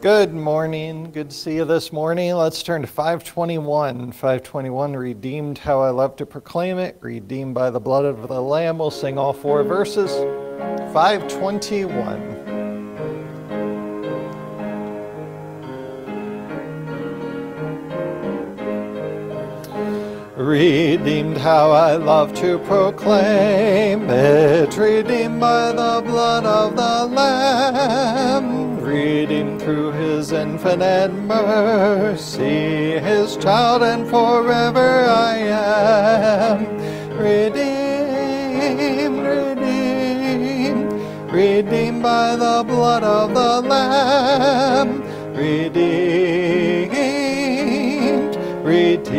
Good morning. Good to see you this morning. Let's turn to 521. 521, redeemed how I love to proclaim it, redeemed by the blood of the Lamb. We'll sing all four verses. 521. Redeemed how I love to proclaim it, redeemed by the blood of the Lamb, infinite mercy, his child and forever I am. Redeemed, redeemed, redeemed by the blood of the Lamb, redeemed, redeemed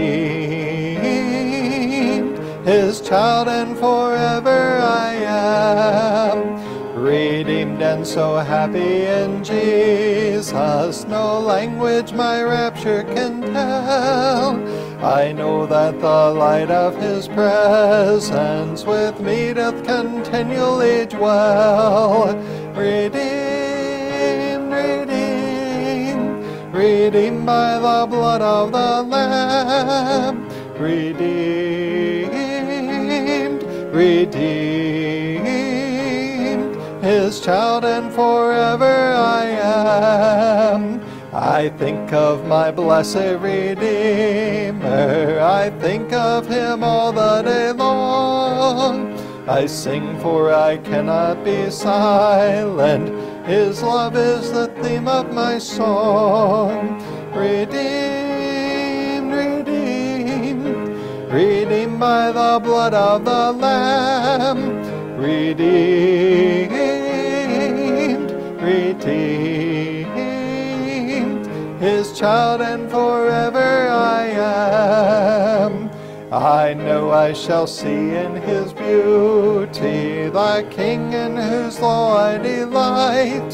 his child and forever I am. So happy in Jesus, no language my rapture can tell. I know that the light of his presence with me doth continually dwell. Redeemed, redeemed, redeemed by the blood of the Lamb. Redeemed redeemed, his child and forever I am. I think of my blessed Redeemer, I think of him all the day long. I sing for I cannot be silent, his love is the theme of my song. Redeemed, redeemed, redeemed by the blood of the Lamb, redeemed, redeemed, his child and forever I am. I know I shall see in his beauty the King in whose law I delight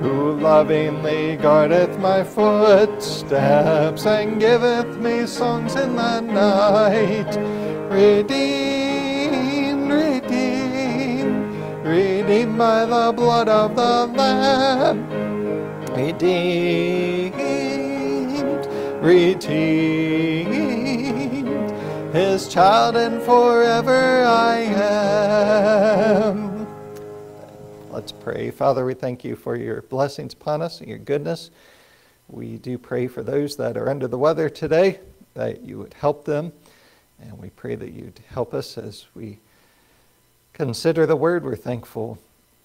who lovingly guardeth my footsteps and giveth me songs in the night. Redeemed, redeemed, by the blood of the Lamb. Redeemed, redeemed, his child and forever I am. Let's pray. Father, we thank you for your blessings upon us and your goodness. We do pray for those that are under the weather today, that you would help them. And we pray that you'd help us as we consider the word. We're thankful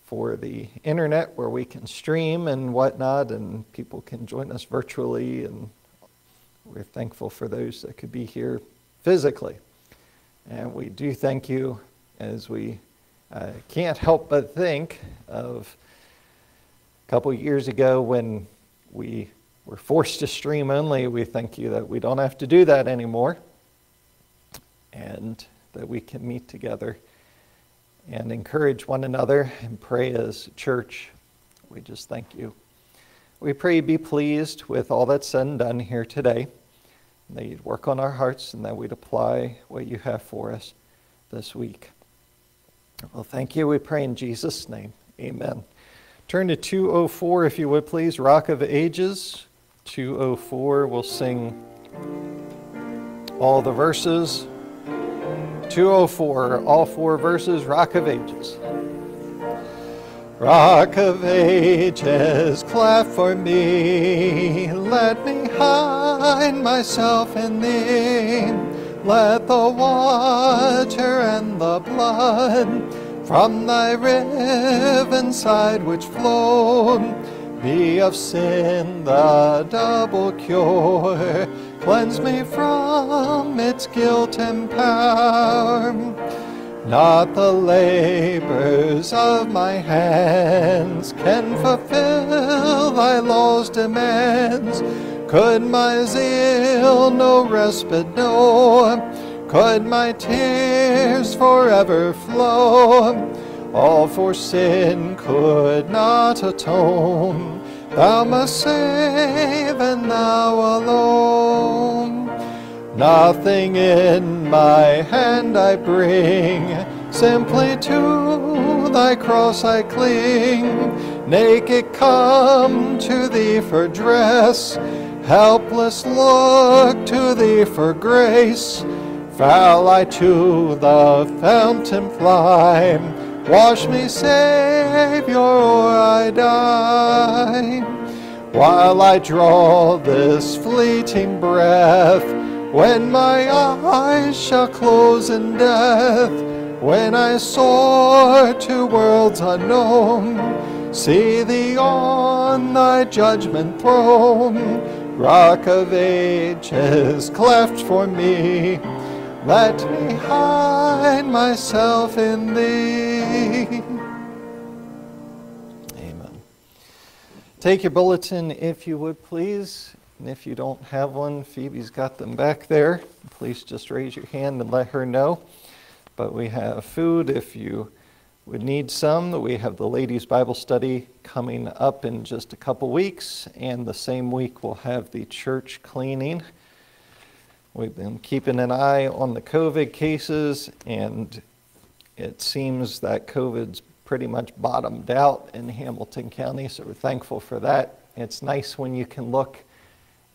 for the internet where we can stream and whatnot, and people can join us virtually. And we're thankful for those that could be here physically. And we do thank you as we uh, can't help but think of a couple years ago when we were forced to stream only. We thank you that we don't have to do that anymore and that we can meet together and encourage one another and pray as church. We just thank you. We pray be pleased with all that's said and done here today, and that you'd work on our hearts and that we'd apply what you have for us this week. Well, thank you. We pray in Jesus' name. Amen. Turn to 204, if you would please. Rock of Ages. 204. We'll sing all the verses. 204, all four verses, Rock of Ages. Rock of Ages, clap for me. Let me hide myself in thee. Let the water and the blood from thy riven side which flowed be of sin the double cure. Cleanse me from its guilt and power. Not the labors of my hands can fulfill thy law's demands. Could my zeal no respite know? Could my tears forever flow? All for sin could not atone. Thou must save, and thou alone. Nothing in my hand I bring, simply to thy cross I cling. naked come to thee for dress, helpless look to thee for grace. Fell I to the fountain fly, wash me, Savior, or I die. While I draw this fleeting breath, when my eyes shall close in death, when I soar to worlds unknown, see thee on thy judgment throne, rock of ages cleft for me, let me hide myself in thee. Amen. Take your bulletin if you would please. And if you don't have one, Phoebe's got them back there. Please just raise your hand and let her know. But we have food if you would need some. We have the ladies' Bible study coming up in just a couple weeks, and the same week we'll have the church cleaning. We've been keeping an eye on the COVID cases, and it seems that COVID's pretty much bottomed out in Hamilton County, so we're thankful for that. It's nice when you can look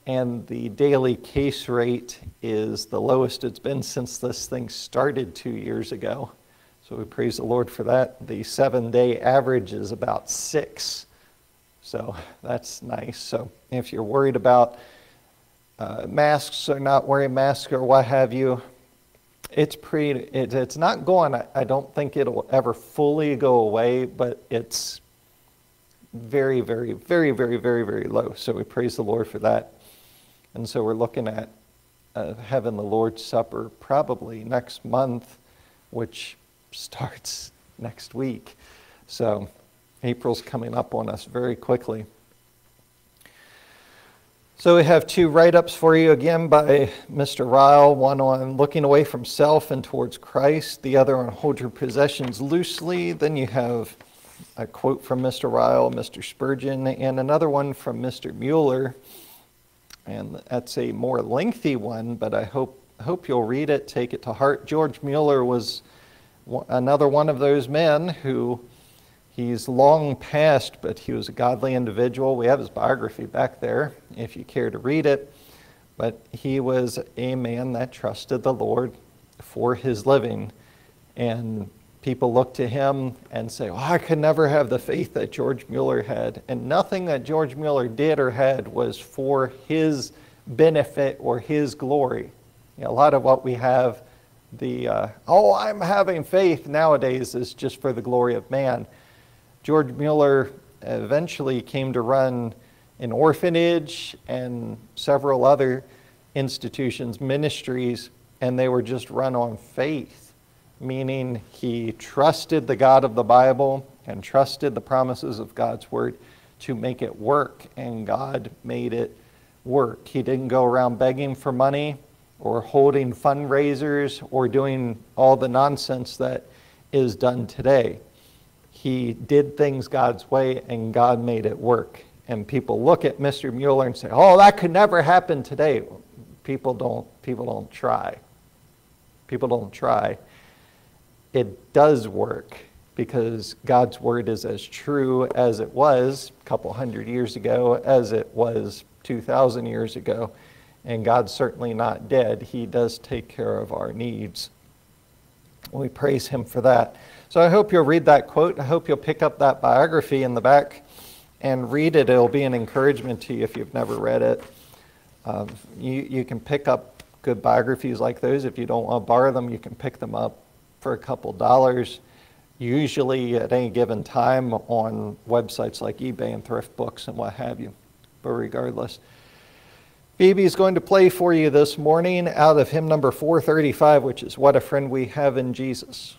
and the daily case rate is the lowest it's been since this thing started two years ago. So we praise the Lord for that. The seven day average is about six. So that's nice. So if you're worried about uh, masks or not wearing masks or what have you, it's pretty, it, it's not going, I, I don't think it'll ever fully go away, but it's very, very, very, very, very, very low. So we praise the Lord for that. And so we're looking at uh, having the Lord's Supper probably next month, which starts next week. So April's coming up on us very quickly. So we have two write ups for you again by Mr. Ryle one on looking away from self and towards Christ, the other on hold your possessions loosely. Then you have a quote from Mr. Ryle, Mr. Spurgeon, and another one from Mr. Mueller and that's a more lengthy one, but I hope, hope you'll read it, take it to heart. George Mueller was another one of those men who he's long passed, but he was a godly individual. We have his biography back there if you care to read it. But he was a man that trusted the Lord for his living and people look to him and say, oh, I could never have the faith that George Mueller had. And nothing that George Mueller did or had was for his benefit or his glory. You know, a lot of what we have, the, uh, oh, I'm having faith nowadays is just for the glory of man. George Mueller eventually came to run an orphanage and several other institutions, ministries, and they were just run on faith meaning he trusted the God of the Bible and trusted the promises of God's Word to make it work, and God made it work. He didn't go around begging for money or holding fundraisers or doing all the nonsense that is done today. He did things God's way, and God made it work. And people look at Mr. Mueller and say, "Oh, that could never happen today." People don't. People don't try. People don't try it does work because God's word is as true as it was a couple hundred years ago as it was 2,000 years ago. And God's certainly not dead. He does take care of our needs. We praise Him for that. So I hope you'll read that quote. I hope you'll pick up that biography in the back and read it. It'll be an encouragement to you if you've never read it. Um, you, you can pick up good biographies like those. If you don't want to borrow them, you can pick them up for a couple dollars, usually at any given time on websites like eBay and thrift books and what have you. But regardless, Phoebe is going to play for you this morning out of hymn number 435, which is What a Friend We Have in Jesus.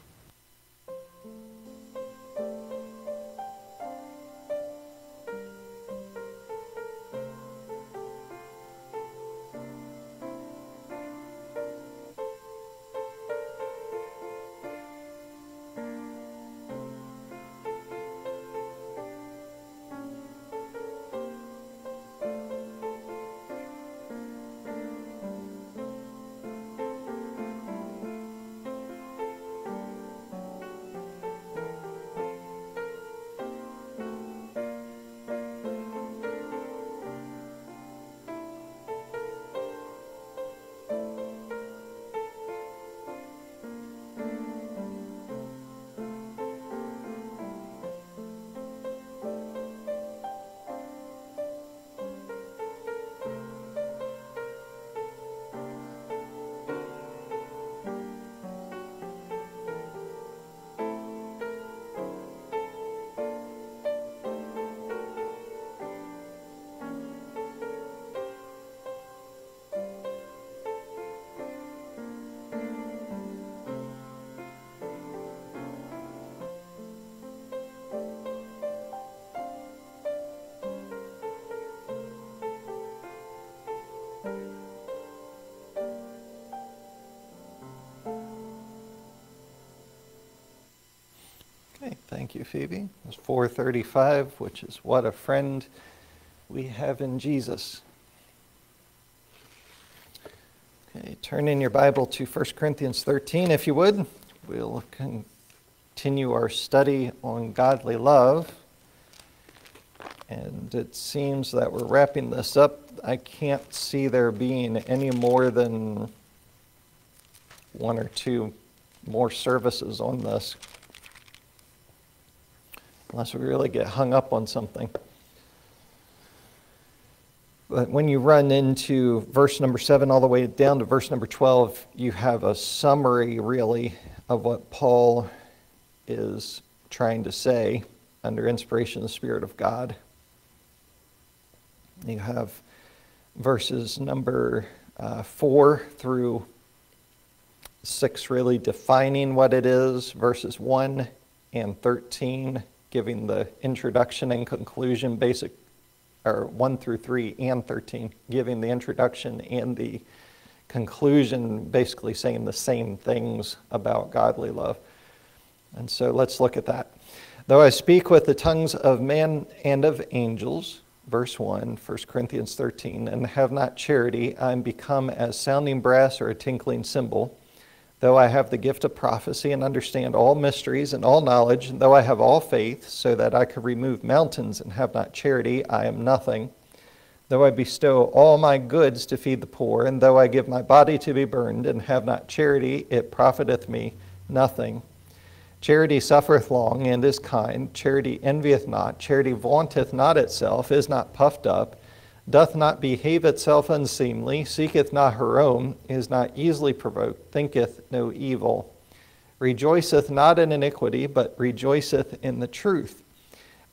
Phoebe. It's 435, which is what a friend we have in Jesus. Okay, turn in your Bible to 1 Corinthians 13, if you would. We'll continue our study on godly love. And it seems that we're wrapping this up. I can't see there being any more than one or two more services on this unless we really get hung up on something. But when you run into verse number 7 all the way down to verse number 12, you have a summary, really, of what Paul is trying to say under inspiration of the Spirit of God. You have verses number uh, 4 through 6 really defining what it is, verses 1 and 13 giving the introduction and conclusion, basic, or 1 through 3 and 13, giving the introduction and the conclusion, basically saying the same things about godly love. And so let's look at that. Though I speak with the tongues of men and of angels, verse 1, 1 Corinthians 13, and have not charity, I am become as sounding brass or a tinkling cymbal. Though I have the gift of prophecy and understand all mysteries and all knowledge, and though I have all faith, so that I could remove mountains and have not charity, I am nothing. Though I bestow all my goods to feed the poor, and though I give my body to be burned and have not charity, it profiteth me nothing. Charity suffereth long and is kind. Charity envieth not. Charity vaunteth not itself, is not puffed up doth not behave itself unseemly, seeketh not her own, is not easily provoked, thinketh no evil, rejoiceth not in iniquity, but rejoiceth in the truth,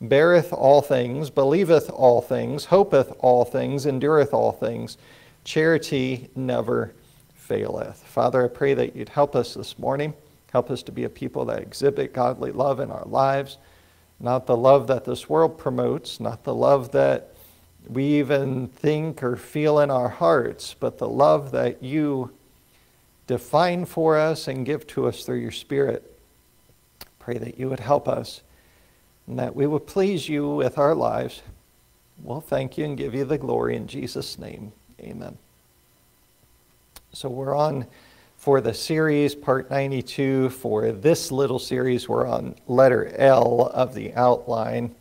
beareth all things, believeth all things, hopeth all things, endureth all things. Charity never faileth. Father, I pray that you'd help us this morning. Help us to be a people that exhibit godly love in our lives, not the love that this world promotes, not the love that we even think or feel in our hearts, but the love that you define for us and give to us through your Spirit. Pray that you would help us and that we would please you with our lives. We'll thank you and give you the glory in Jesus' name. Amen. So we're on for the series, part 92. For this little series, we're on letter L of the outline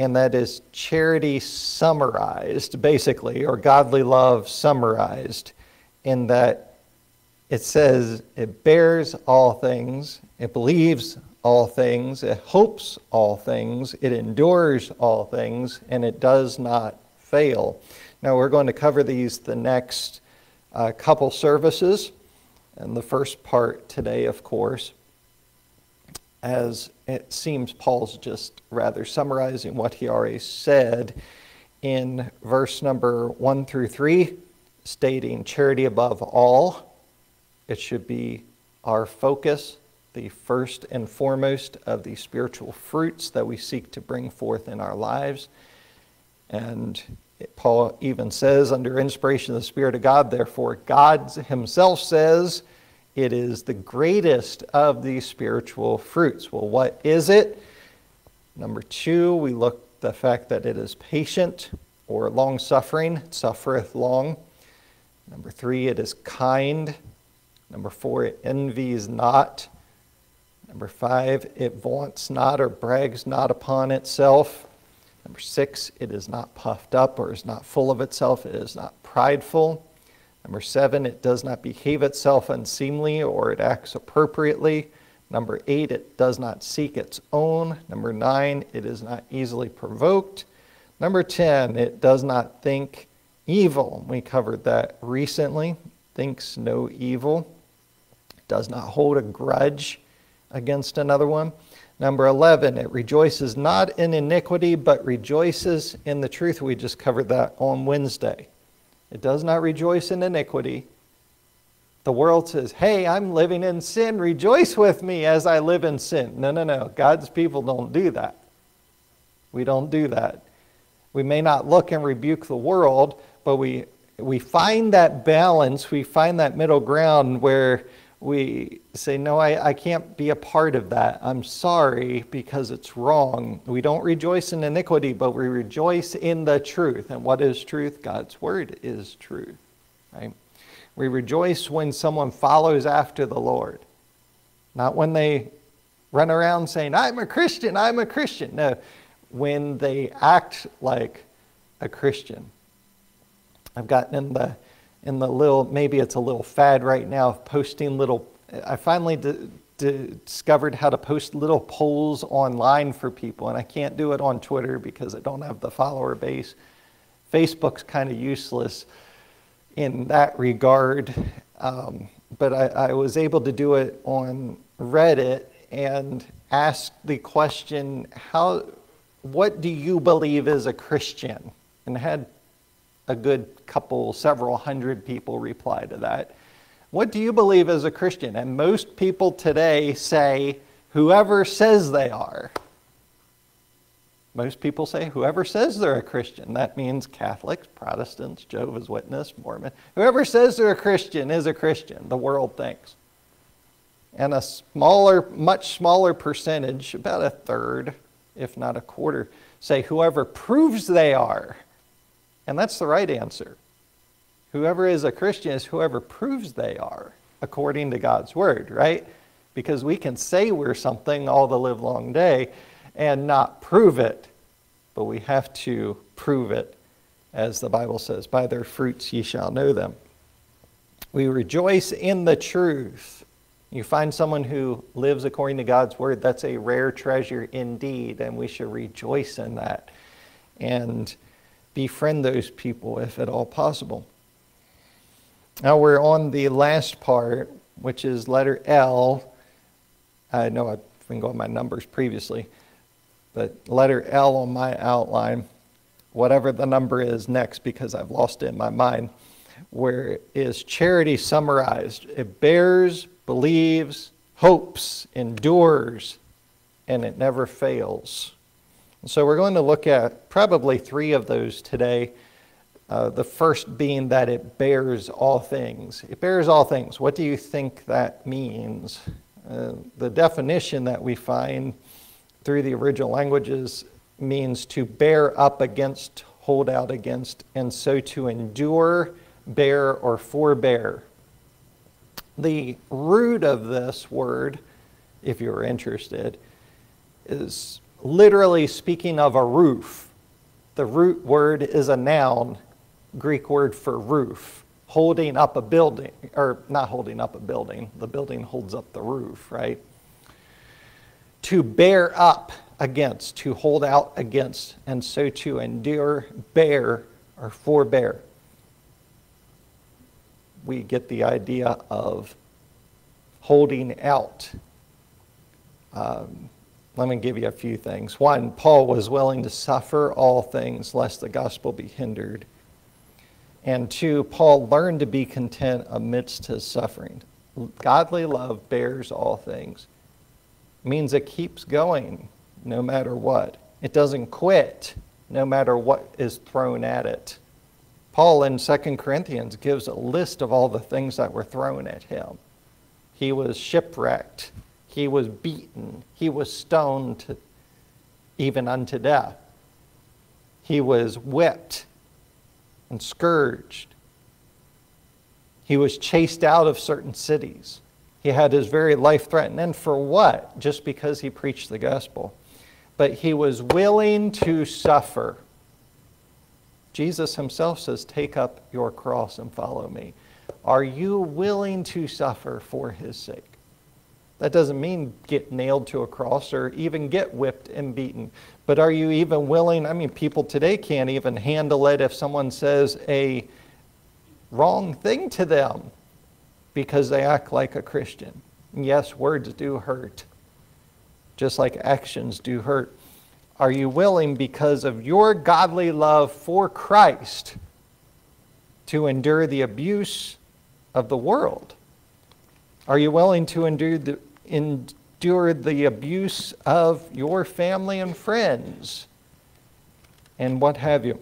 and that is charity summarized, basically, or godly love summarized, in that it says it bears all things, it believes all things, it hopes all things, it endures all things, and it does not fail. Now, we're going to cover these the next uh, couple services, and the first part today, of course as it seems Paul's just rather summarizing what he already said in verse number 1 through 3, stating charity above all. It should be our focus, the first and foremost of the spiritual fruits that we seek to bring forth in our lives. And Paul even says, under inspiration of the Spirit of God, therefore, God Himself says, it is the greatest of these spiritual fruits. Well, what is it? Number two, we look the fact that it is patient or long suffering, suffereth long. Number three, it is kind. Number four, it envies not. Number five, it vaunts not or brags not upon itself. Number six, it is not puffed up or is not full of itself. It is not prideful. Number seven, it does not behave itself unseemly or it acts appropriately. Number eight, it does not seek its own. Number nine, it is not easily provoked. Number 10, it does not think evil. We covered that recently. Thinks no evil. Does not hold a grudge against another one. Number 11, it rejoices not in iniquity, but rejoices in the truth. We just covered that on Wednesday. It does not rejoice in iniquity. The world says, Hey, I'm living in sin. Rejoice with me as I live in sin. No, no, no. God's people don't do that. We don't do that. We may not look and rebuke the world, but we we find that balance, we find that middle ground where we say, No, I, I can't be a part of that. I'm sorry because it's wrong. We don't rejoice in iniquity, but we rejoice in the truth. And what is truth? God's word is truth. Right? We rejoice when someone follows after the Lord, not when they run around saying, I'm a Christian, I'm a Christian. No, when they act like a Christian. I've gotten in the in the little maybe it's a little fad right now of posting little I finally discovered how to post little polls online for people and I can't do it on Twitter because I don't have the follower base. Facebook's kind of useless in that regard. Um, but I, I was able to do it on Reddit and ask the question, how, what do you believe is a Christian? And had a good couple, several hundred people reply to that. What do you believe as a Christian? And most people today say, whoever says they are. Most people say whoever says they're a Christian. That means Catholics, Protestants, Jehovah's Witness, Mormon. Whoever says they're a Christian is a Christian, the world thinks. And a smaller, much smaller percentage, about a third, if not a quarter, say whoever proves they are. And that's the right answer. Whoever is a Christian is whoever proves they are, according to God's word, right? Because we can say we're something all the live long day and not prove it, but we have to prove it, as the Bible says, by their fruits ye shall know them. We rejoice in the truth. You find someone who lives according to God's word, that's a rare treasure indeed, and we should rejoice in that and befriend those people if at all possible. Now we're on the last part, which is letter L. I know I've been going my numbers previously, but letter L on my outline, whatever the number is next, because I've lost it in my mind, where is charity summarized? It bears, believes, hopes, endures, and it never fails. So we're going to look at probably three of those today. Uh, the first being that it bears all things. It bears all things. What do you think that means? Uh, the definition that we find through the original languages means to bear up against, hold out against, and so to endure, bear, or forbear. The root of this word, if you're interested, is literally speaking of a roof. The root word is a noun Greek word for roof, holding up a building, or not holding up a building, the building holds up the roof, right? To bear up against, to hold out against, and so to endure, bear, or forbear. We get the idea of holding out. Um, let me give you a few things. One, Paul was willing to suffer all things lest the gospel be hindered. And two, Paul learned to be content amidst his suffering. Godly love bears all things. It means it keeps going no matter what. It doesn't quit no matter what is thrown at it. Paul in 2 Corinthians gives a list of all the things that were thrown at him. He was shipwrecked, he was beaten, he was stoned even unto death, he was whipped, and scourged. He was chased out of certain cities. He had his very life threatened. And for what? Just because he preached the gospel. But he was willing to suffer. Jesus himself says, Take up your cross and follow me. Are you willing to suffer for his sake? That doesn't mean get nailed to a cross or even get whipped and beaten. But are you even willing? I mean, people today can't even handle it if someone says a wrong thing to them because they act like a Christian. Yes, words do hurt, just like actions do hurt. Are you willing, because of your godly love for Christ, to endure the abuse of the world? Are you willing to endure the, endured the abuse of your family and friends and what have you.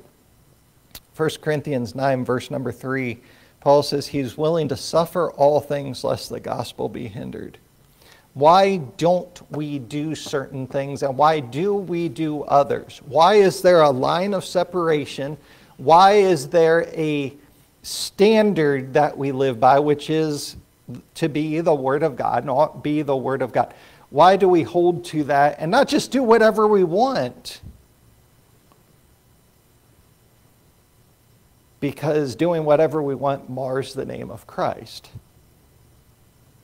1 Corinthians 9, verse number 3, Paul says he's willing to suffer all things lest the gospel be hindered. Why don't we do certain things and why do we do others? Why is there a line of separation? Why is there a standard that we live by, which is to be the Word of God, and not be the Word of God? Why do we hold to that and not just do whatever we want? Because doing whatever we want mars the name of Christ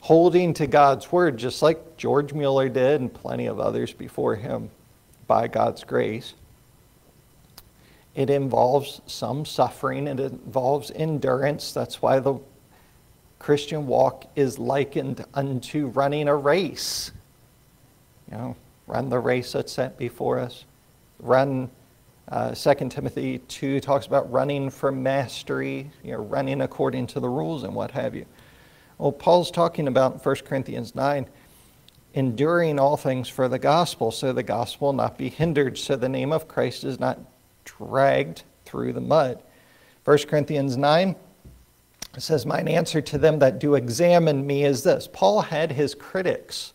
holding to God's word, just like George Mueller did and plenty of others before him by God's grace. It involves some suffering, it involves endurance. That's why the Christian walk is likened unto running a race. You know, run the race that's set before us. Run, uh, 2 Timothy 2 talks about running for mastery, you know, running according to the rules and what have you. Well, Paul's talking about in 1 Corinthians 9 enduring all things for the gospel, so the gospel not be hindered, so the name of Christ is not dragged through the mud. 1 Corinthians 9 says, Mine answer to them that do examine me is this. Paul had his critics.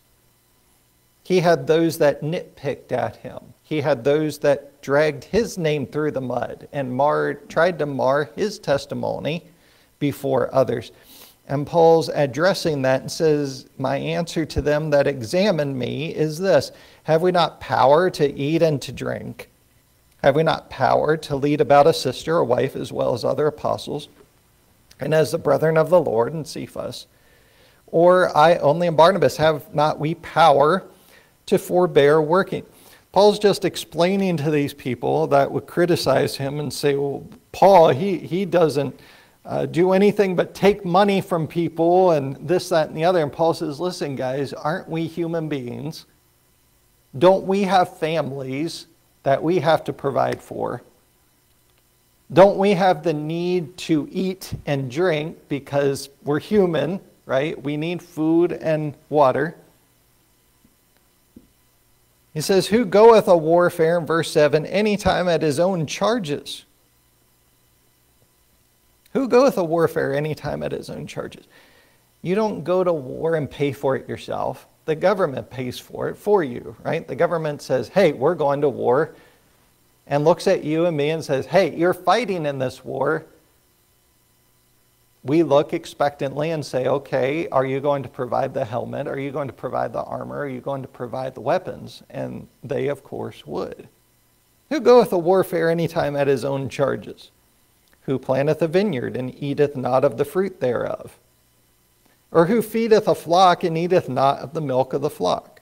He had those that nitpicked at him. He had those that dragged his name through the mud and marred, tried to mar his testimony before others. And Paul's addressing that and says, My answer to them that examine me is this Have we not power to eat and to drink? Have we not power to lead about a sister or wife as well as other apostles? And as the brethren of the Lord and Cephas? Or I only and Barnabas, have not we power to forbear working? Paul's just explaining to these people that would criticize him and say, Well, Paul, he, he doesn't uh, do anything but take money from people and this, that, and the other. And Paul says, listen, guys, aren't we human beings? Don't we have families that we have to provide for? Don't we have the need to eat and drink because we're human, right? We need food and water. He says, Who goeth a warfare, in verse 7, anytime at his own charges? Who goeth a warfare any time at his own charges? You don't go to war and pay for it yourself. The government pays for it for you, right? The government says, hey, we're going to war, and looks at you and me and says, hey, you're fighting in this war. We look expectantly and say, okay, are you going to provide the helmet? Are you going to provide the armor? Are you going to provide the weapons? And they, of course, would. Who goeth a warfare any time at his own charges? who planteth a vineyard and eateth not of the fruit thereof? Or who feedeth a flock and eateth not of the milk of the flock?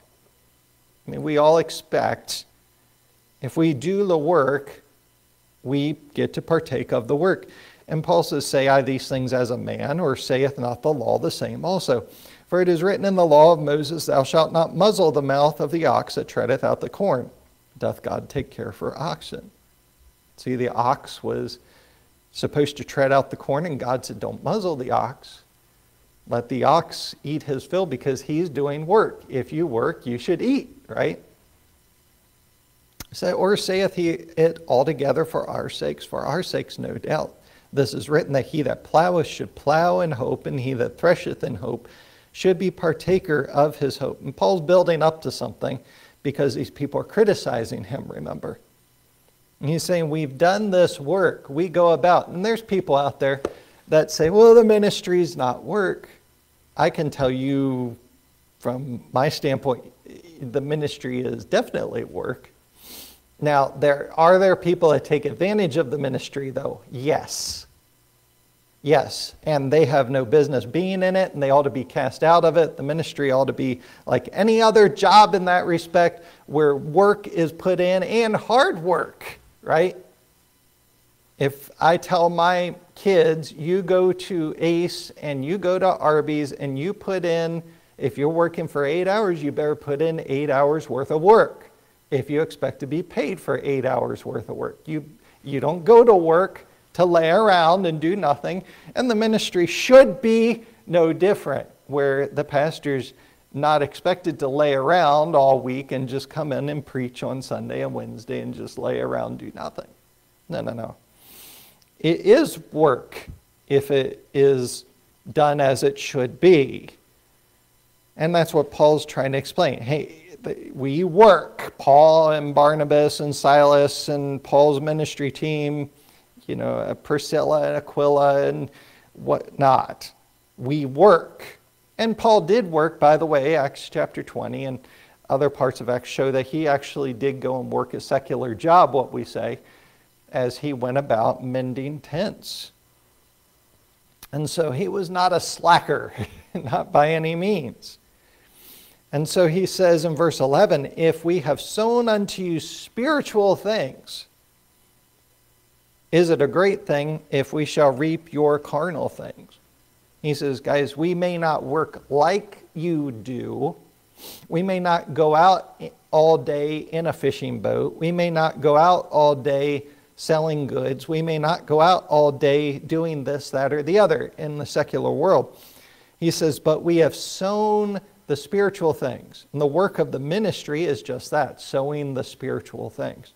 I mean, we all expect if we do the work, we get to partake of the work. And Paul says, Say I these things as a man, or saith not the law the same also? For it is written in the law of Moses, Thou shalt not muzzle the mouth of the ox that treadeth out the corn. Doth God take care for oxen? See, the ox was supposed to tread out the corn, and God said, Don't muzzle the ox. Let the ox eat his fill because he's doing work. If you work, you should eat, right? So, or saith he it altogether for our sakes, for our sakes, no doubt. This is written that he that ploweth should plow in hope, and he that thresheth in hope should be partaker of his hope. And Paul's building up to something because these people are criticizing him, remember. And he's saying, We've done this work. We go about. And there's people out there that say, Well, the ministry is not work. I can tell you from my standpoint, the ministry is definitely work. Now, there are there people that take advantage of the ministry, though? Yes. Yes, and they have no business being in it, and they ought to be cast out of it. The ministry ought to be like any other job in that respect, where work is put in and hard work right? If I tell my kids, you go to ACE and you go to Arby's and you put in, if you're working for eight hours, you better put in eight hours worth of work if you expect to be paid for eight hours worth of work. You, you don't go to work to lay around and do nothing. And the ministry should be no different, where the pastor's not expected to lay around all week and just come in and preach on Sunday and Wednesday and just lay around do nothing. No, no, no. it is work if it is done as it should be. And that's what Paul's trying to explain. Hey, we work. Paul and Barnabas and Silas and Paul's ministry team, you know, uh, Priscilla and Aquila and whatnot. We work. And Paul did work, by the way, Acts chapter 20 and other parts of Acts show that he actually did go and work a secular job, what we say, as he went about mending tents. And so he was not a slacker, not by any means. And so he says in verse 11, If we have sown unto you spiritual things, is it a great thing if we shall reap your carnal things? He says, Guys, we may not work like you do. We may not go out all day in a fishing boat. We may not go out all day selling goods. We may not go out all day doing this, that, or the other in the secular world. He says, But we have sown the spiritual things. And the work of the ministry is just that sowing the spiritual things.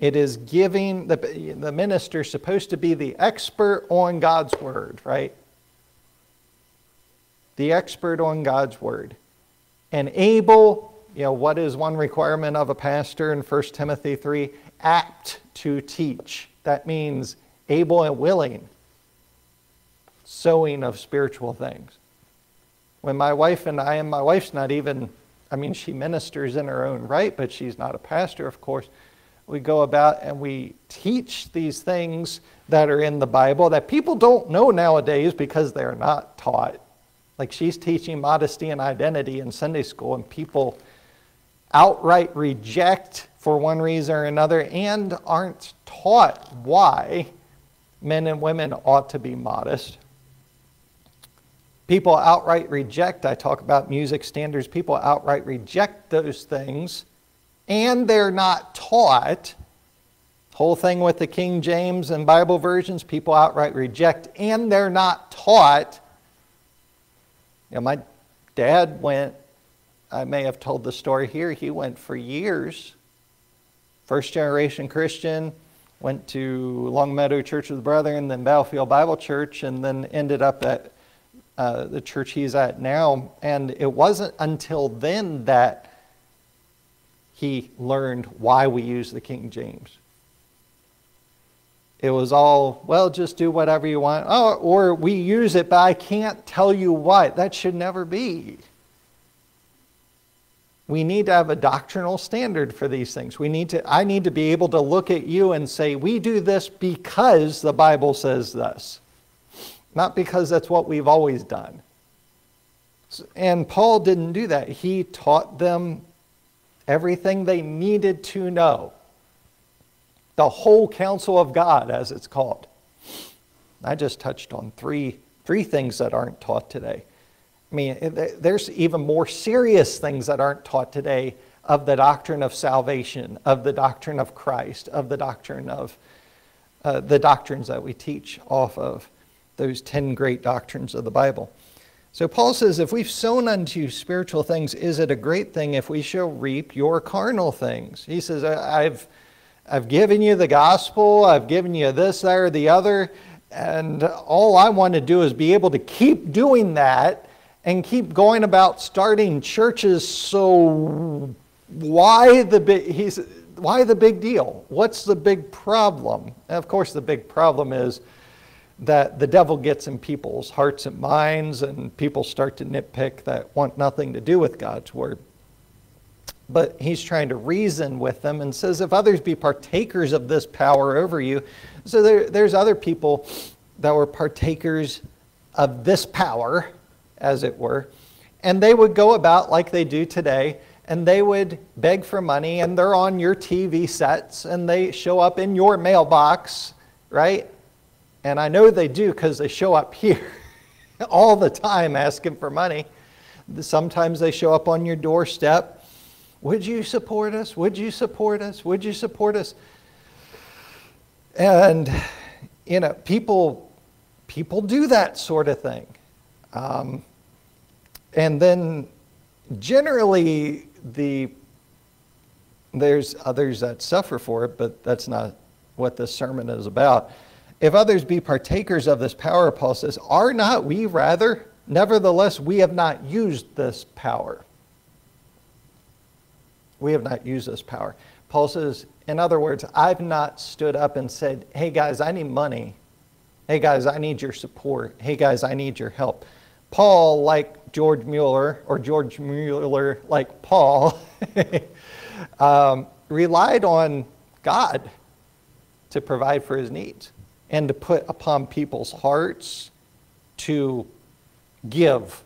It is giving, the, the minister supposed to be the expert on God's word, right? The expert on God's word. And able, you know, what is one requirement of a pastor in 1 Timothy 3? Apt to teach. That means able and willing. Sowing of spiritual things when my wife and I, and my wife's not even, I mean, she ministers in her own right, but she's not a pastor, of course. We go about and we teach these things that are in the Bible that people don't know nowadays because they're not taught. Like she's teaching modesty and identity in Sunday school, and people outright reject for one reason or another and aren't taught why men and women ought to be modest. People outright reject, I talk about music standards, people outright reject those things and they're not taught. Whole thing with the King James and Bible versions, people outright reject and they're not taught. You know, my dad went, I may have told the story here, he went for years, first generation Christian, went to Longmeadow Church of the Brethren, then Battlefield Bible Church, and then ended up at uh, the church he's at now. And it wasn't until then that he learned why we use the King James. It was all, well, just do whatever you want. Oh, or we use it, but I can't tell you why. That should never be. We need to have a doctrinal standard for these things. We need to, I need to be able to look at you and say, we do this because the Bible says this not because that's what we've always done. And Paul didn't do that. He taught them everything they needed to know. The whole counsel of God, as it's called. I just touched on three, three things that aren't taught today. I mean, there's even more serious things that aren't taught today of the doctrine of salvation, of the doctrine of Christ, of the doctrine of uh, the doctrines that we teach off of those 10 great doctrines of the Bible. So Paul says, If we've sown unto you spiritual things, is it a great thing if we shall reap your carnal things? He says, I've, I've given you the gospel, I've given you this, that, or the other, and all I want to do is be able to keep doing that and keep going about starting churches. So why the big, he's, why the big deal? What's the big problem? And of course, the big problem is that the devil gets in people's hearts and minds, and people start to nitpick that want nothing to do with God's word. But he's trying to reason with them and says, if others be partakers of this power over you, so there, there's other people that were partakers of this power, as it were, and they would go about like they do today, and they would beg for money, and they're on your TV sets, and they show up in your mailbox, right? And I know they do because they show up here all the time asking for money. Sometimes they show up on your doorstep. Would you support us? Would you support us? Would you support us? And, you know, people, people do that sort of thing. Um, and then generally, the, there's others that suffer for it, but that's not what this sermon is about. If others be partakers of this power, Paul says, are not we rather? Nevertheless, we have not used this power. We have not used this power. Paul says, in other words, I've not stood up and said, hey guys, I need money. Hey guys, I need your support. Hey guys, I need your help. Paul, like George Mueller, or George Mueller, like Paul, um, relied on God to provide for his needs and to put upon people's hearts to give.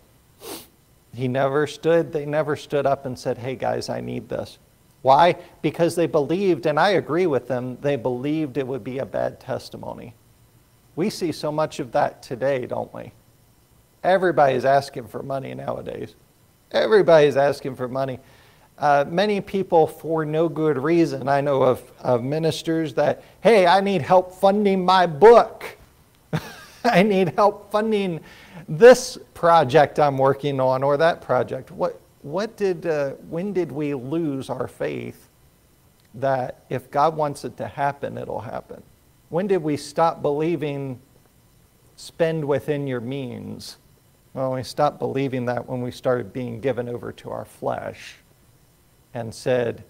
He never stood, they never stood up and said, hey guys, I need this. Why? Because they believed, and I agree with them, they believed it would be a bad testimony. We see so much of that today, don't we? Everybody's asking for money nowadays. Everybody's asking for money. Uh, many people, for no good reason, I know of, of ministers that, hey, I need help funding my book. I need help funding this project I'm working on or that project. What, what did, uh, when did we lose our faith that if God wants it to happen, it'll happen? When did we stop believing spend within your means? Well, we stopped believing that when we started being given over to our flesh and said,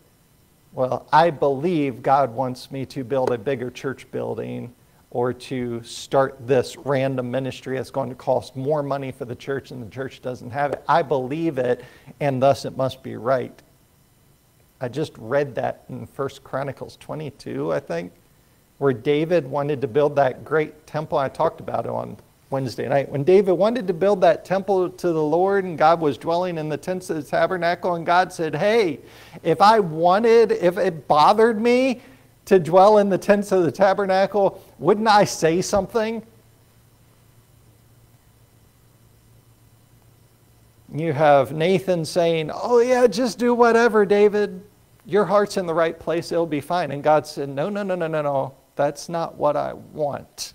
Well, I believe God wants me to build a bigger church building or to start this random ministry that's going to cost more money for the church and the church doesn't have it. I believe it, and thus it must be right. I just read that in 1 Chronicles 22, I think, where David wanted to build that great temple. I talked about it on Wednesday night. When David wanted to build that temple to the Lord and God was dwelling in the tents of the tabernacle, and God said, Hey, if I wanted, if it bothered me to dwell in the tents of the tabernacle, wouldn't I say something? You have Nathan saying, Oh, yeah, just do whatever, David. Your heart's in the right place, it'll be fine. And God said, No, no, no, no, no, no. That's not what I want.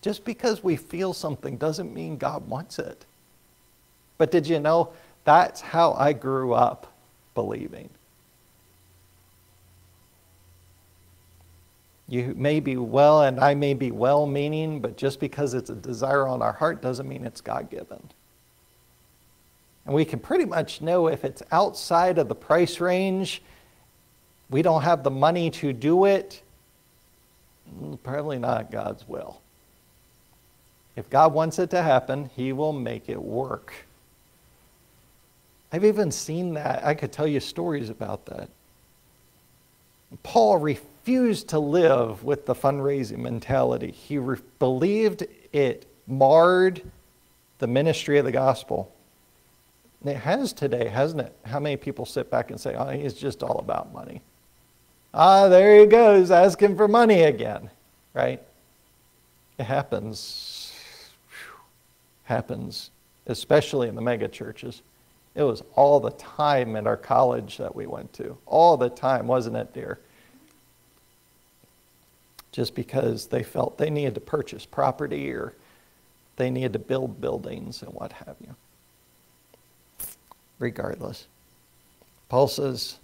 Just because we feel something doesn't mean God wants it. But did you know that's how I grew up believing? You may be well, and I may be well meaning, but just because it's a desire on our heart doesn't mean it's God given. And we can pretty much know if it's outside of the price range, we don't have the money to do it, mm, probably not God's will. If God wants it to happen, He will make it work. I've even seen that. I could tell you stories about that. Paul refused to live with the fundraising mentality. He re- believed it marred the ministry of the gospel. And it has today, hasn't it? How many people sit back and say, oh, he's just all about money? Ah, there he goes, asking for money again, right? It happens happens, especially in the mega churches. It was all the time at our college that we went to. All the time, wasn't it, dear? Just because they felt they needed to purchase property or they needed to build buildings and what have you. Regardless, Paul says,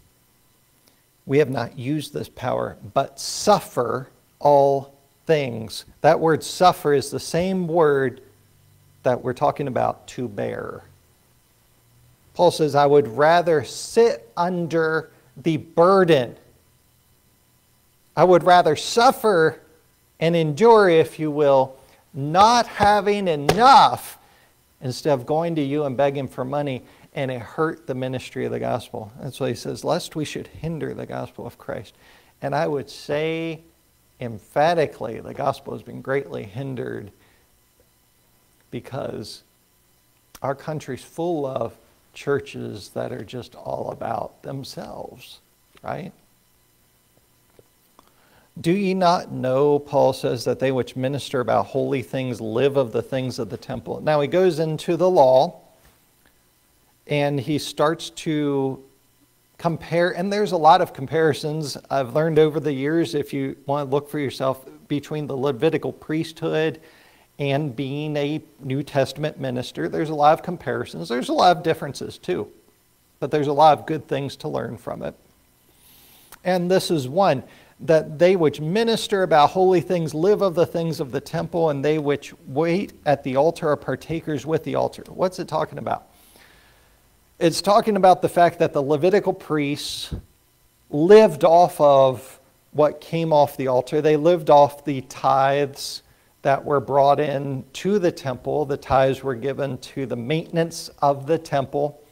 We have not used this power, but suffer all things. That word suffer is the same word that we're talking about to bear. Paul says, I would rather sit under the burden. I would rather suffer and endure, if you will, not having enough instead of going to you and begging for money and it hurt the ministry of the gospel. That's why he says, lest we should hinder the gospel of Christ. And I would say emphatically, the gospel has been greatly hindered because our country's full of churches that are just all about themselves, right? Do ye not know, Paul says, that they which minister about holy things live of the things of the temple? Now he goes into the law and he starts to compare, and there's a lot of comparisons I've learned over the years if you want to look for yourself between the Levitical priesthood and being a New Testament minister, there's a lot of comparisons. There's a lot of differences too, but there's a lot of good things to learn from it. And this is one. that they which minister about holy things live of the things of the temple, and they which wait at the altar are partakers with the altar. What's it talking about? It's talking about the fact that the Levitical priests lived off of what came off the altar. They lived off the tithes that were brought in to the temple. The tithes were given to the maintenance of the temple.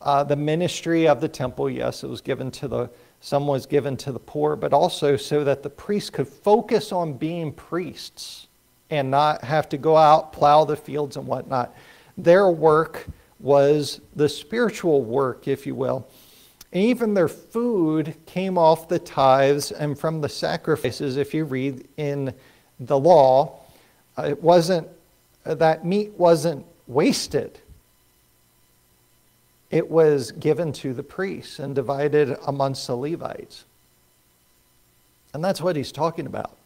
Uh, the ministry of the temple, yes, it was given to the some was given to the poor, but also so that the priests could focus on being priests and not have to go out, plow the fields and whatnot. Their work was the spiritual work, if you will. And even their food came off the tithes and from the sacrifices. If you read in the law, Uh, it wasn't, uh, that meat wasn't wasted it was given to the priests and divided amongst the Levites. And that's what he's talking about.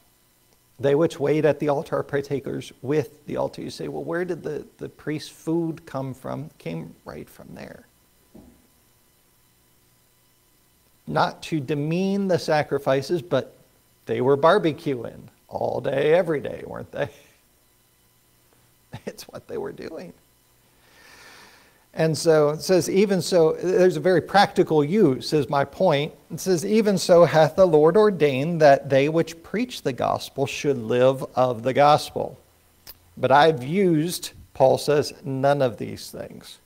They which wait at the altar are partakers with the altar. You say, well, where did the, the priest's food come from? Came right from there. Not to demean the sacrifices, but they were barbecuing all day, every day, weren't they? It's what they were doing. And so it says, even so, there's a very practical use, is my point. It says, even so hath the Lord ordained that they which preach the gospel should live of the gospel. But I've used, Paul says, none of these things.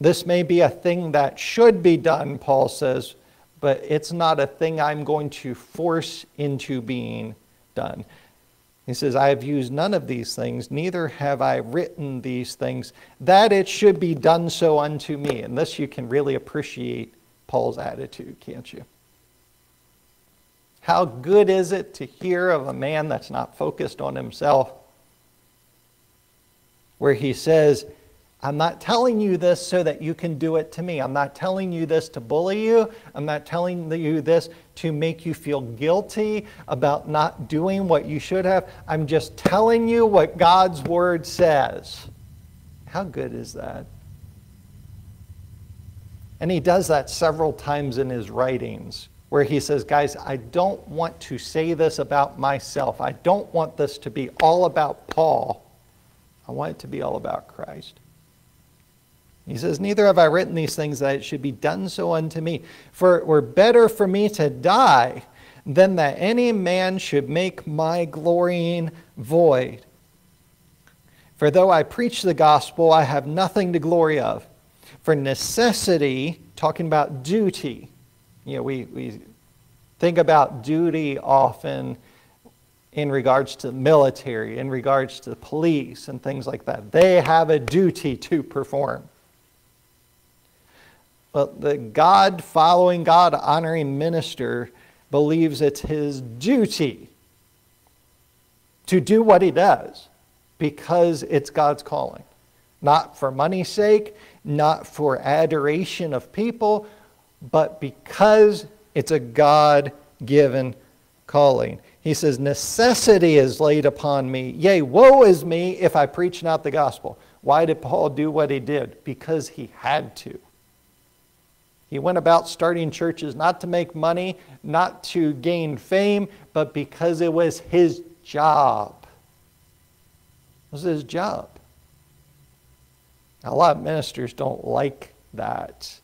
This may be a thing that should be done, Paul says, but it's not a thing I'm going to force into being done. He says, I have used none of these things, neither have I written these things, that it should be done so unto me. And this you can really appreciate Paul's attitude, can't you? How good is it to hear of a man that's not focused on himself, where he says, I'm not telling you this so that you can do it to me. I'm not telling you this to bully you. I'm not telling you this to make you feel guilty about not doing what you should have. I'm just telling you what God's word says. How good is that? And he does that several times in his writings where he says, Guys, I don't want to say this about myself. I don't want this to be all about Paul. I want it to be all about Christ. He says, Neither have I written these things that it should be done so unto me. For it were better for me to die than that any man should make my glorying void. For though I preach the gospel, I have nothing to glory of. For necessity, talking about duty, you know, we, we think about duty often in regards to the military, in regards to the police, and things like that. They have a duty to perform. Well, the God following, God honoring minister believes it's his duty to do what he does because it's God's calling. Not for money's sake, not for adoration of people, but because it's a God given calling. He says, Necessity is laid upon me. Yea, woe is me if I preach not the gospel. Why did Paul do what he did? Because he had to. He went about starting churches not to make money, not to gain fame, but because it was his job. It was his job. Now, a lot of ministers don't like that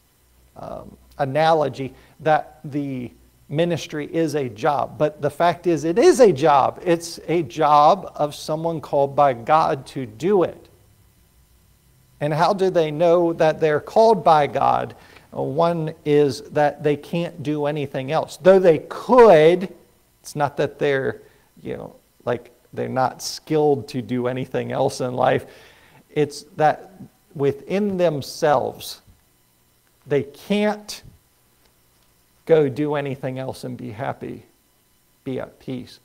um, analogy that the ministry is a job. But the fact is, it is a job. It's a job of someone called by God to do it. And how do they know that they're called by God? One is that they can't do anything else. Though they could, it's not that they're, you know, like they're not skilled to do anything else in life. It's that within themselves, they can't go do anything else and be happy, be at peace.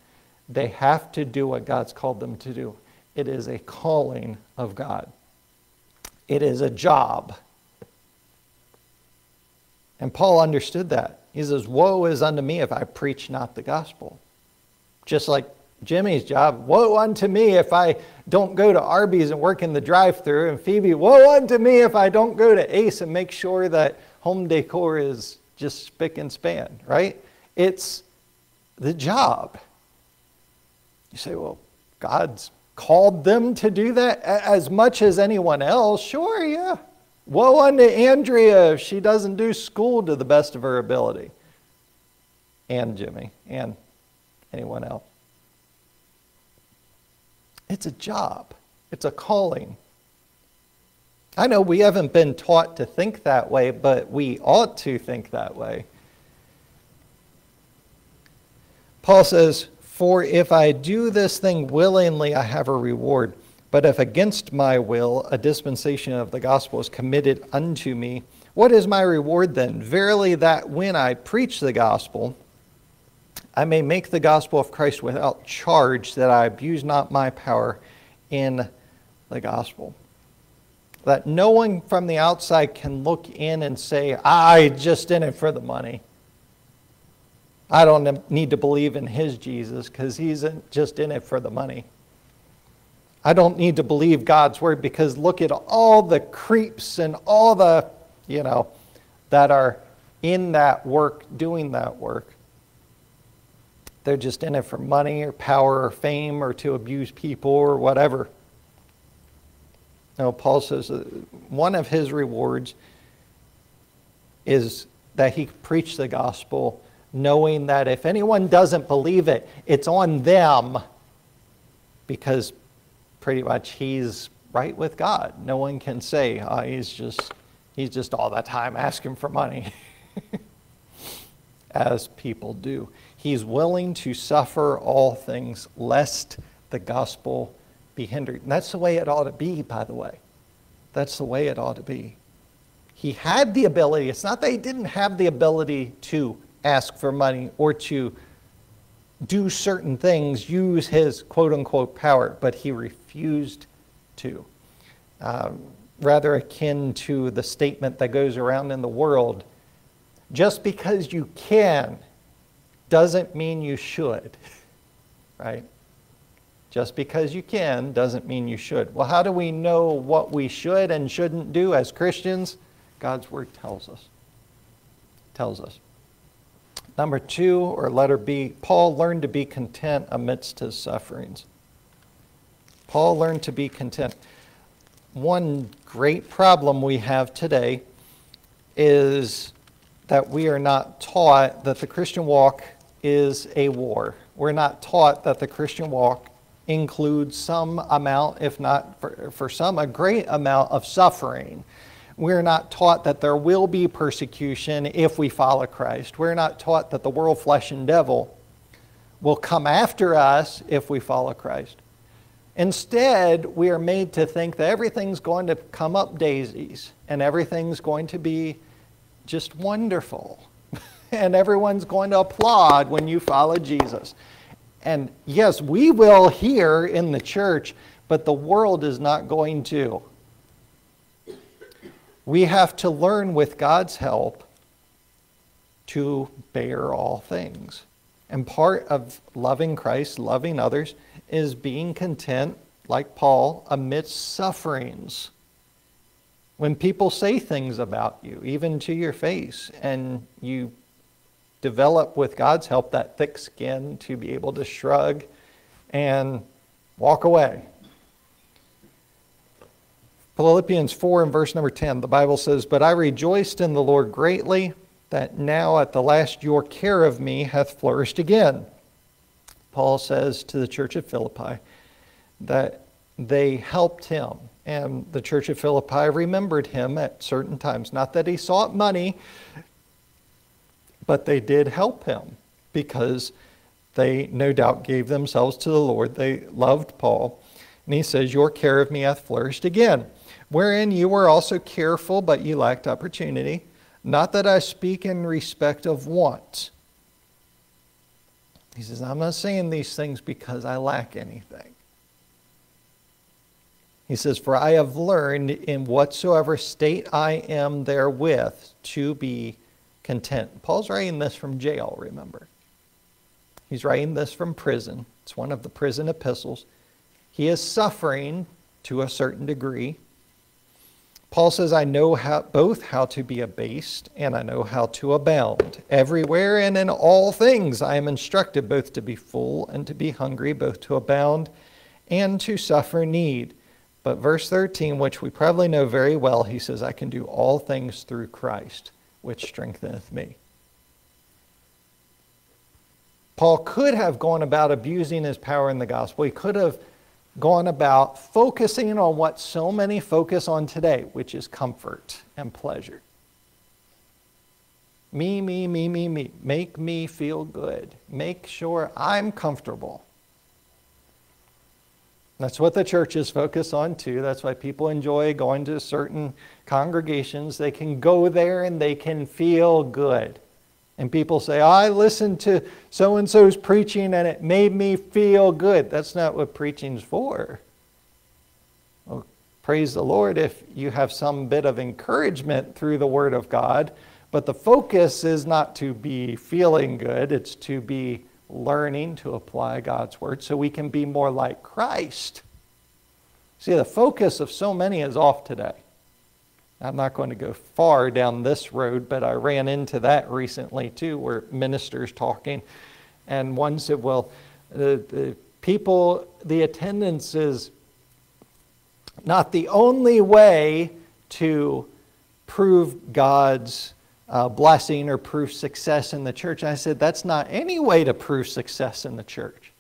They have to do what God's called them to do. It is a calling of God, it is a job. And Paul understood that. He says, Woe is unto me if I preach not the gospel. Just like Jimmy's job, woe unto me if I don't go to Arby's and work in the drive through. And Phoebe, woe unto me if I don't go to Ace and make sure that home decor is just spick and span, right? It's the job. You say, well, God's called them to do that as much as anyone else. Sure, yeah. Woe unto Andrea if she doesn't do school to the best of her ability. And Jimmy, and anyone else. It's a job, it's a calling. I know we haven't been taught to think that way, but we ought to think that way. Paul says, For if I do this thing willingly, I have a reward. But if against my will a dispensation of the gospel is committed unto me, what is my reward then? Verily, that when I preach the gospel, I may make the gospel of Christ without charge, that I abuse not my power in the gospel that no one from the outside can look in and say, I just in it for the money. I don't need to believe in his Jesus because he's just in it for the money. I don't need to believe God's word because look at all the creeps and all the, you know, that are in that work, doing that work. They're just in it for money or power or fame or to abuse people or whatever. Now, Paul says one of his rewards is that he preached the gospel knowing that if anyone doesn't believe it, it's on them because pretty much he's right with God. No one can say, oh, he's just he's just all the time asking for money. As people do. He's willing to suffer all things lest the gospel be hindered. And that's the way it ought to be, by the way. That's the way it ought to be. He had the ability, it's not that he didn't have the ability to ask for money or to do certain things, use his quote unquote power, but he refused to. Um, rather akin to the statement that goes around in the world just because you can doesn't mean you should, right? Just because you can doesn't mean you should. Well, how do we know what we should and shouldn't do as Christians? God's Word tells us. Tells us. Number two, or letter B, Paul learned to be content amidst his sufferings. Paul learned to be content. One great problem we have today is that we are not taught that the Christian walk is a war. We're not taught that the Christian walk includes some amount, if not for, for some, a great amount of suffering. We're not taught that there will be persecution if we follow Christ. We're not taught that the world, flesh, and devil will come after us if we follow Christ. Instead, we are made to think that everything's going to come up daisies and everything's going to be just wonderful. and everyone's going to applaud when you follow Jesus. And yes, we will here in the church, but the world is not going to. We have to learn with God's help to bear all things. And part of loving Christ, loving others, is being content, like Paul, amidst sufferings. When people say things about you, even to your face, and you develop with God's help that thick skin to be able to shrug and walk away. Philippians 4 and verse number 10, the Bible says, But I rejoiced in the Lord greatly that now at the last your care of me hath flourished again. Paul says to the church of Philippi that they helped him. And the church of Philippi remembered him at certain times. Not that he sought money, but they did help him because they no doubt gave themselves to the Lord. They loved Paul. And he says, Your care of me hath flourished again, wherein you were also careful, but you lacked opportunity. Not that I speak in respect of want. He says, I'm not saying these things because I lack anything. He says, For I have learned in whatsoever state I am therewith to be content. Paul's writing this from jail, remember. He's writing this from prison. It's one of the prison epistles. He is suffering to a certain degree. Paul says, I know how, both how to be abased and I know how to abound. Everywhere and in all things I am instructed both to be full and to be hungry, both to abound and to suffer need. But verse 13, which we probably know very well, he says, I can do all things through Christ, which strengtheneth me. Paul could have gone about abusing his power in the gospel. He could have gone about focusing on what so many focus on today, which is comfort and pleasure. Me, me, me, me, me. Make me feel good. Make sure I'm comfortable. That's what the churches focus on too. That's why people enjoy going to certain congregations. They can go there and they can feel good. And people say, I listened to so and so's preaching and it made me feel good. That's not what preaching's for. Well, praise the Lord if you have some bit of encouragement through the Word of God. But the focus is not to be feeling good, it's to be learning to apply God's word so we can be more like Christ. See, the focus of so many is off today. I'm not going to go far down this road, but I ran into that recently too, where ministers talking, and one said, "Well, the, the people, the attendance is not the only way to prove God's uh, blessing or prove success in the church. I said, that's not any way to prove success in the church.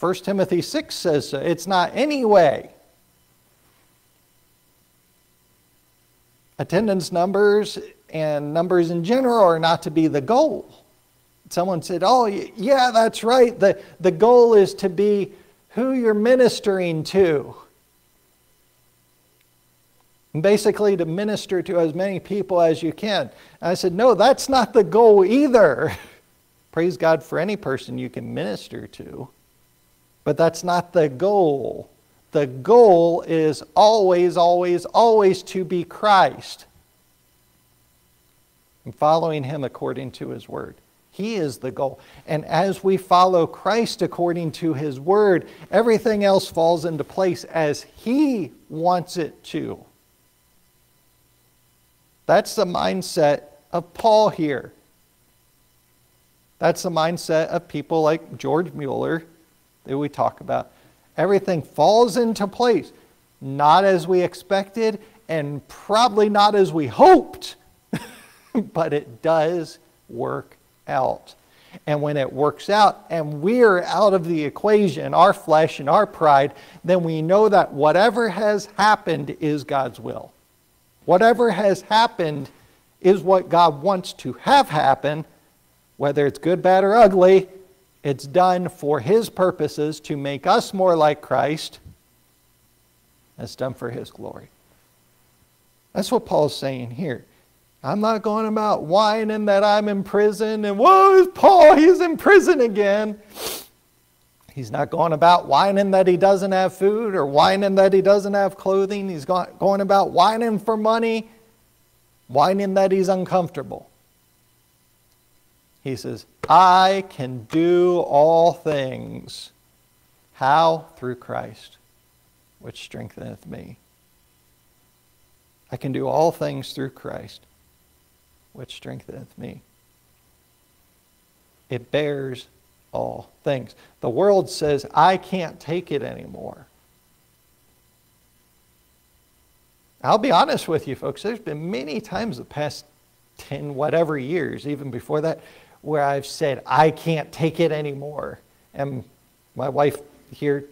1 Timothy 6 says so. It's not any way. Attendance numbers and numbers in general are not to be the goal. Someone said, Oh, yeah, that's right. The, the goal is to be who you're ministering to basically to minister to as many people as you can. And I said, No, that's not the goal either. Praise God for any person you can minister to, but that's not the goal. The goal is always, always, always to be Christ and following Him according to His Word. He is the goal. And as we follow Christ according to His Word, everything else falls into place as He wants it to. That's the mindset of Paul here. That's the mindset of people like George Mueller that we talk about. Everything falls into place, not as we expected and probably not as we hoped, but it does work out. And when it works out and we're out of the equation, our flesh and our pride, then we know that whatever has happened is God's will. Whatever has happened is what God wants to have happen, whether it's good, bad, or ugly. It's done for His purposes to make us more like Christ. It's done for His glory. That's what Paul's saying here. I'm not going about whining that I'm in prison and whoa, Paul, he's in prison again. He's not going about whining that he doesn't have food or whining that he doesn't have clothing. He's going about whining for money, whining that he's uncomfortable. He says, I can do all things. How? Through Christ, which strengtheneth me. I can do all things through Christ, which strengtheneth me. It bears all things. The world says, I can't take it anymore. I'll be honest with you, folks, there's been many times the past 10 whatever years, even before that, where I've said, I can't take it anymore. And my wife here,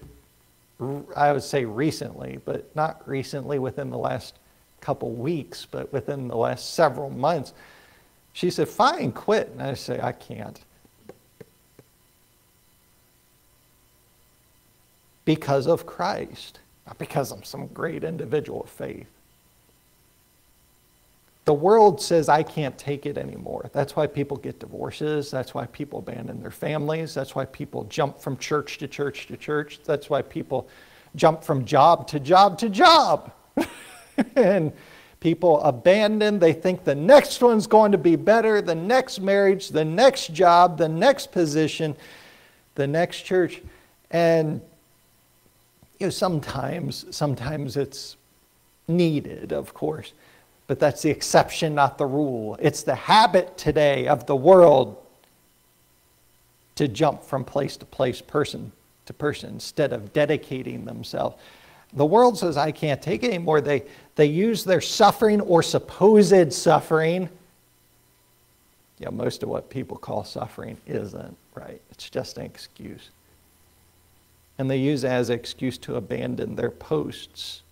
I would say recently, but not recently within the last couple weeks, but within the last several months, she said, Fine, quit. And I say, I can't. because of Christ, not because I'm some great individual of faith. The world says, I can't take it anymore. That's why people get divorces. That's why people abandon their families. That's why people jump from church to church to church. That's why people jump from job to job to job. and people abandon. They think the next one's going to be better, the next marriage, the next job, the next position, the next church. And you know, sometimes, sometimes it's needed, of course, but that's the exception, not the rule. It's the habit today of the world to jump from place to place, person to person, instead of dedicating themselves. The world says, I can't take it anymore. They, they use their suffering or supposed suffering. Yeah, most of what people call suffering isn't, right? It's just an excuse. And they use as an excuse to abandon their posts.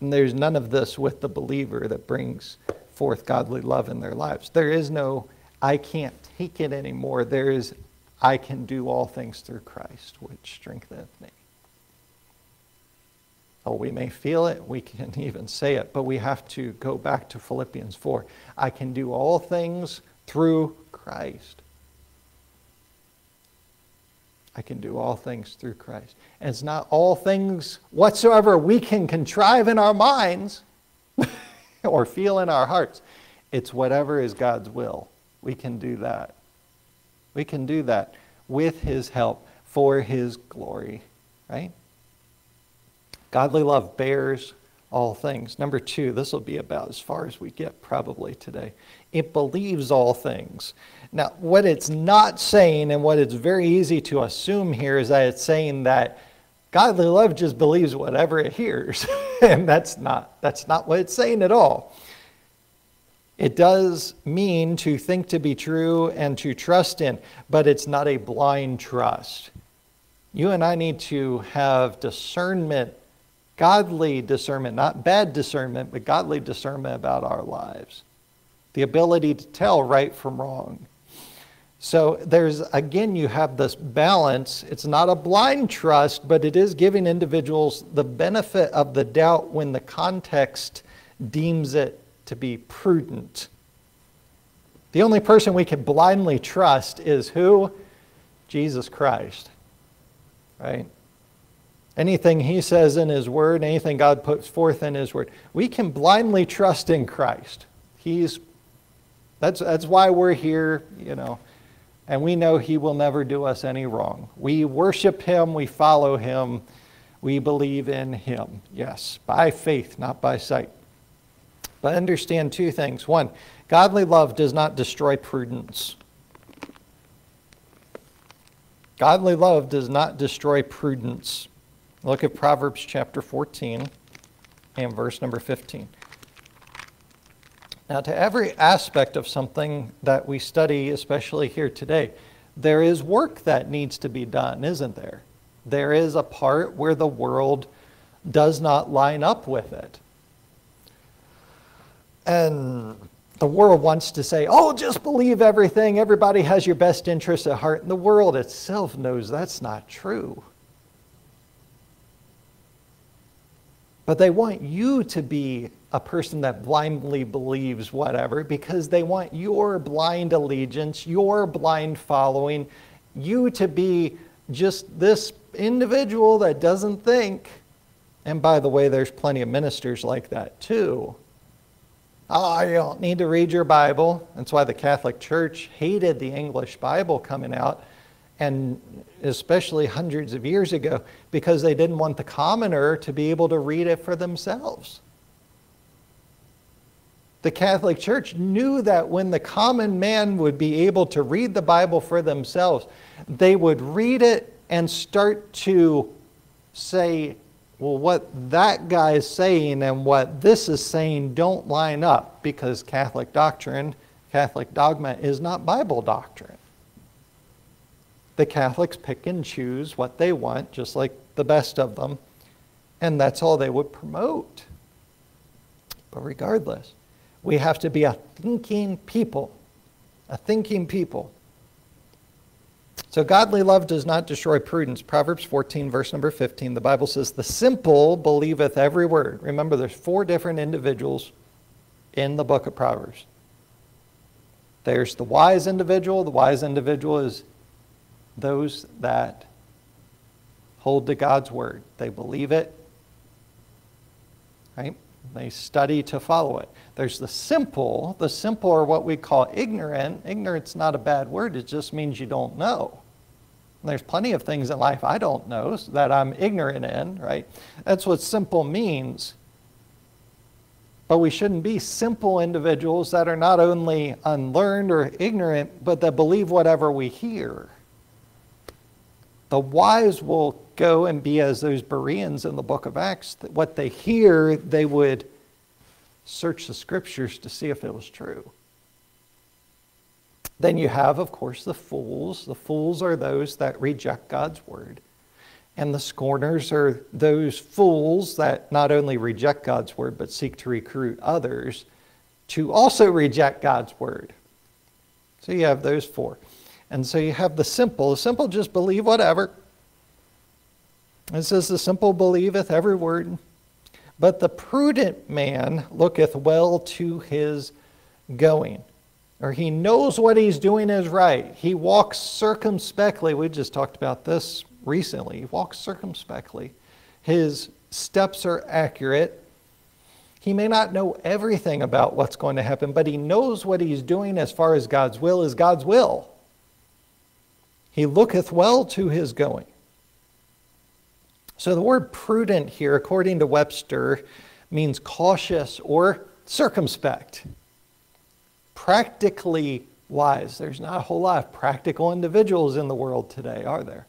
And there's none of this with the believer that brings forth godly love in their lives. There is no, I can't take it anymore. There is, I can do all things through Christ, which strengtheneth me. Oh, we may feel it, we can even say it, but we have to go back to Philippians 4. I can do all things through Christ. I can do all things through Christ. And it's not all things whatsoever we can contrive in our minds or feel in our hearts. It's whatever is God's will. We can do that. We can do that with His help for His glory, right? Godly love bears all things. Number two, this will be about as far as we get probably today. It believes all things. Now, what it's not saying, and what it's very easy to assume here, is that it's saying that godly love just believes whatever it hears. and that's not, that's not what it's saying at all. It does mean to think to be true and to trust in, but it's not a blind trust. You and I need to have discernment godly discernment, not bad discernment, but godly discernment about our lives. The ability to tell right from wrong. So there's, again, you have this balance. It's not a blind trust, but it is giving individuals the benefit of the doubt when the context deems it to be prudent. The only person we can blindly trust is who? Jesus Christ. Right? anything he says in his word, anything God puts forth in his word. We can blindly trust in Christ. He's that's that's why we're here, you know. And we know he will never do us any wrong. We worship him, we follow him, we believe in him. Yes, by faith, not by sight. But understand two things. One, godly love does not destroy prudence. Godly love does not destroy prudence. Look at Proverbs chapter 14 and verse number 15. Now, to every aspect of something that we study, especially here today, there is work that needs to be done, isn't there? There is a part where the world does not line up with it. And the world wants to say, oh, just believe everything. Everybody has your best interests at heart. And the world itself knows that's not true. But they want you to be a person that blindly believes whatever because they want your blind allegiance, your blind following, you to be just this individual that doesn't think. And by the way, there's plenty of ministers like that too. Oh, you don't need to read your Bible. That's why the Catholic Church hated the English Bible coming out and especially hundreds of years ago, because they didn't want the commoner to be able to read it for themselves. The Catholic Church knew that when the common man would be able to read the Bible for themselves, they would read it and start to say, well, what that guy is saying and what this is saying don't line up because Catholic doctrine, Catholic dogma is not Bible doctrine the Catholics pick and choose what they want, just like the best of them, and that's all they would promote. But regardless, we have to be a thinking people, a thinking people. So godly love does not destroy prudence. Proverbs 14, verse number 15, the Bible says, The simple believeth every word. Remember, there's four different individuals in the book of Proverbs. There's the wise individual. The wise individual is those that hold to God's word. They believe it, right? They study to follow it. There's the simple. The simple are what we call ignorant. Ignorant's not a bad word, it just means you don't know. there's plenty of things in life I don't know that I'm ignorant in, right? That's what simple means. But we shouldn't be simple individuals that are not only unlearned or ignorant, but that believe whatever we hear. The wise will go and be as those Bereans in the book of Acts. That what they hear, they would search the scriptures to see if it was true. Then you have, of course, the fools. The fools are those that reject God's word. And the scorners are those fools that not only reject God's word, but seek to recruit others to also reject God's word. So you have those four. And so you have the simple. The simple just believe whatever. It says, The simple believeth every word, but the prudent man looketh well to his going. Or he knows what he's doing is right. He walks circumspectly. We just talked about this recently. He walks circumspectly. His steps are accurate. He may not know everything about what's going to happen, but he knows what he's doing as far as God's will is God's will. He looketh well to his going. So the word prudent here, according to Webster, means cautious or circumspect. Practically wise. There's not a whole lot of practical individuals in the world today, are there?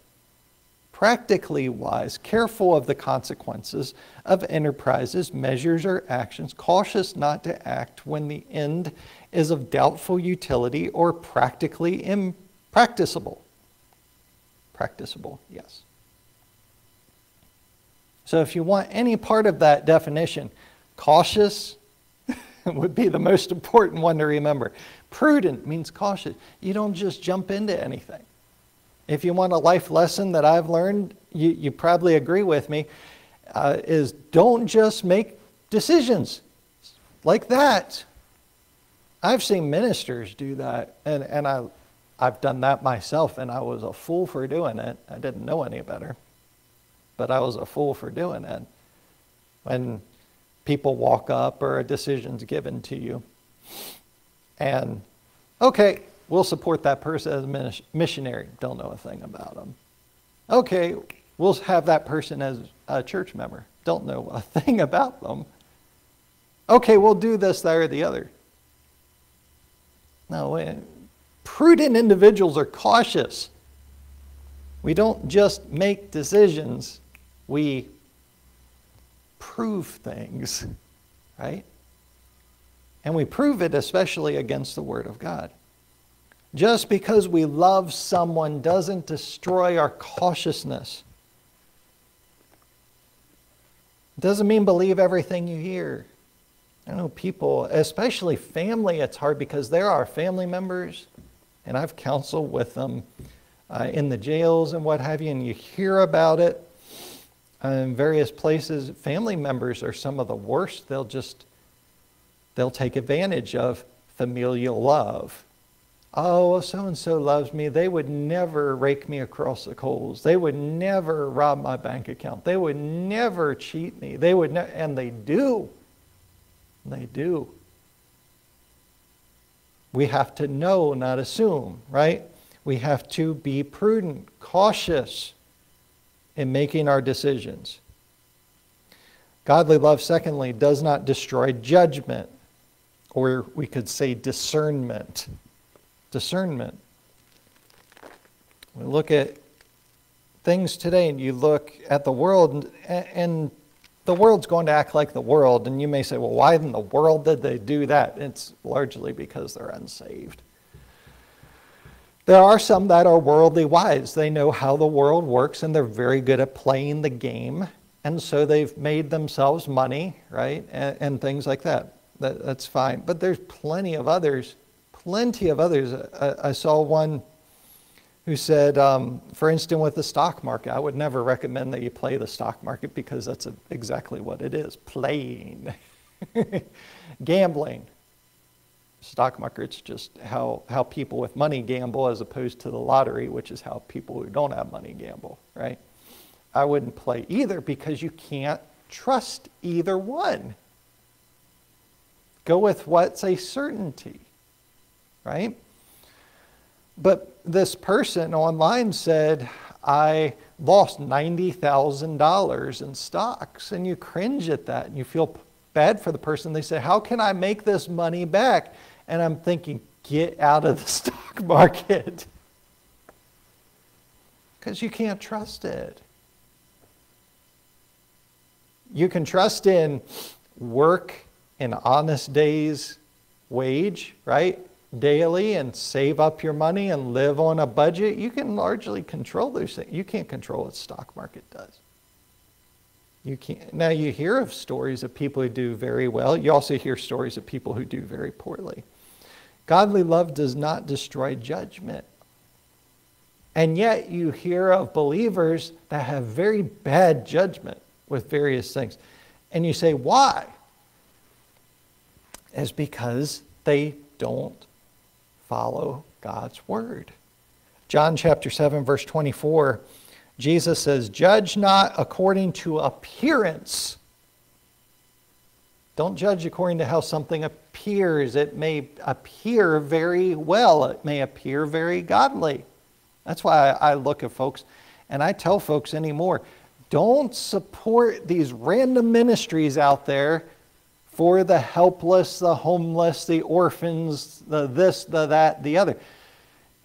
Practically wise, careful of the consequences of enterprises, measures, or actions, cautious not to act when the end is of doubtful utility or practically impracticable. Practicable, yes. So if you want any part of that definition, cautious would be the most important one to remember. Prudent means cautious. You don't just jump into anything. If you want a life lesson that I've learned, you, you probably agree with me, uh, is don't just make decisions like that. I've seen ministers do that, and, and I, I've done that myself, and I was a fool for doing it. I didn't know any better but I was a fool for doing it. When people walk up or a decision's given to you, and okay, we'll support that person as a missionary. Don't know a thing about them. Okay, we'll have that person as a church member. Don't know a thing about them. Okay, we'll do this, that, or the other. No, prudent individuals are cautious. We don't just make decisions we prove things, right? And we prove it especially against the Word of God. Just because we love someone doesn't destroy our cautiousness. It doesn't mean believe everything you hear. I know people, especially family, it's hard because there are family members, and I've counseled with them uh, in the jails and what have you, and you hear about it, in various places, family members are some of the worst. They'll just, they'll take advantage of familial love. Oh, so and so loves me. They would never rake me across the coals. They would never rob my bank account. They would never cheat me. They would, ne- and they do. They do. We have to know, not assume, right? We have to be prudent, cautious in making our decisions. Godly love, secondly, does not destroy judgment, or we could say discernment. Discernment. We look at things today and you look at the world, and the world's going to act like the world. And you may say, well, why in the world did they do that? It's largely because they're unsaved. There are some that are worldly wise. They know how the world works and they're very good at playing the game. And so they've made themselves money, right? And, and things like that. that. That's fine. But there's plenty of others, plenty of others. I, I saw one who said, um, for instance, with the stock market, I would never recommend that you play the stock market because that's a, exactly what it is playing, gambling stock market's just how, how people with money gamble as opposed to the lottery, which is how people who don't have money gamble, right? I wouldn't play either because you can't trust either one. Go with what's a certainty, right? But this person online said, I lost $90,000 in stocks, and you cringe at that and you feel bad for the person. They say, How can I make this money back? And I'm thinking, Get out of the stock market. Because you can't trust it. You can trust in work in honest days wage, right? Daily and save up your money and live on a budget. You can largely control those things. You can't control what stock market does. You can't. Now you hear of stories of people who do very well. You also hear stories of people who do very poorly. Godly love does not destroy judgment. And yet you hear of believers that have very bad judgment with various things. And you say, why? Is because they don't follow God's word. John chapter 7, verse 24, Jesus says, Judge not according to appearance. Don't judge according to how something appears. It may appear very well, it may appear very godly. That's why I look at folks and I tell folks anymore don't support these random ministries out there for the helpless, the homeless, the orphans, the this, the that, the other.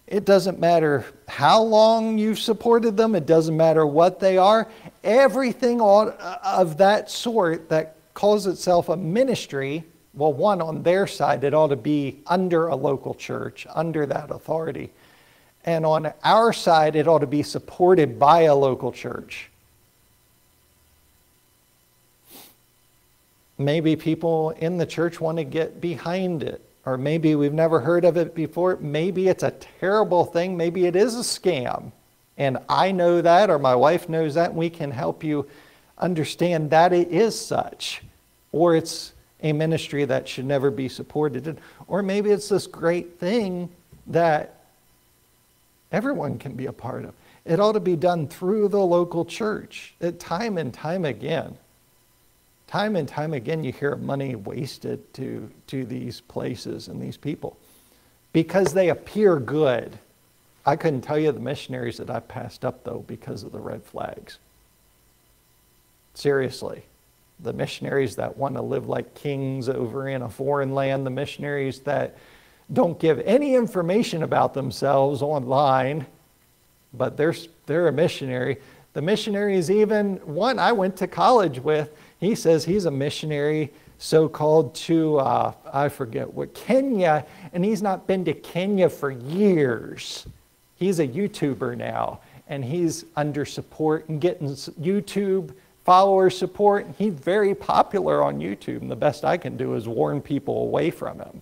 It doesn't matter how long you've supported them, it doesn't matter what they are. Everything uh, of that sort that calls itself a ministry, well, one, on their side, it ought to be under a local church, under that authority. And on our side, it ought to be supported by a local church. Maybe people in the church want to get behind it, or maybe we've never heard of it before. Maybe it's a terrible thing. Maybe it is a scam. And I know that, or my wife knows that, and we can help you understand that it is such. Or it's a ministry that should never be supported. Or maybe it's this great thing that everyone can be a part of. It ought to be done through the local church, It, time and time again. Time and time again, you hear money wasted to, to these places and these people because they appear good. I couldn't tell you the missionaries that I passed up, though, because of the red flags. Seriously. The missionaries that want to live like kings over in a foreign land, the missionaries that don't give any information about themselves online, but they're, they're a missionary. The missionary is even one I went to college with he says he's a missionary, so called, to, uh, I forget what, Kenya, and he's not been to Kenya for years. He's a YouTuber now, and he's under support and getting YouTube follower support. He's very popular on YouTube, and the best I can do is warn people away from him.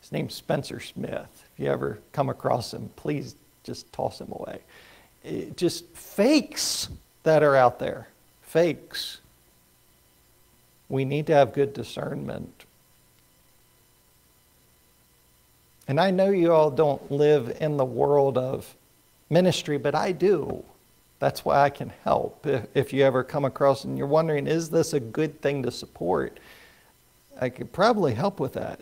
His name's Spencer Smith. If you ever come across him, please just toss him away just fakes that are out there. Fakes. We need to have good discernment. And I know you all don't live in the world of ministry, but I do. That's why I can help. If you ever come across and you're wondering, is this a good thing to support? I could probably help with that.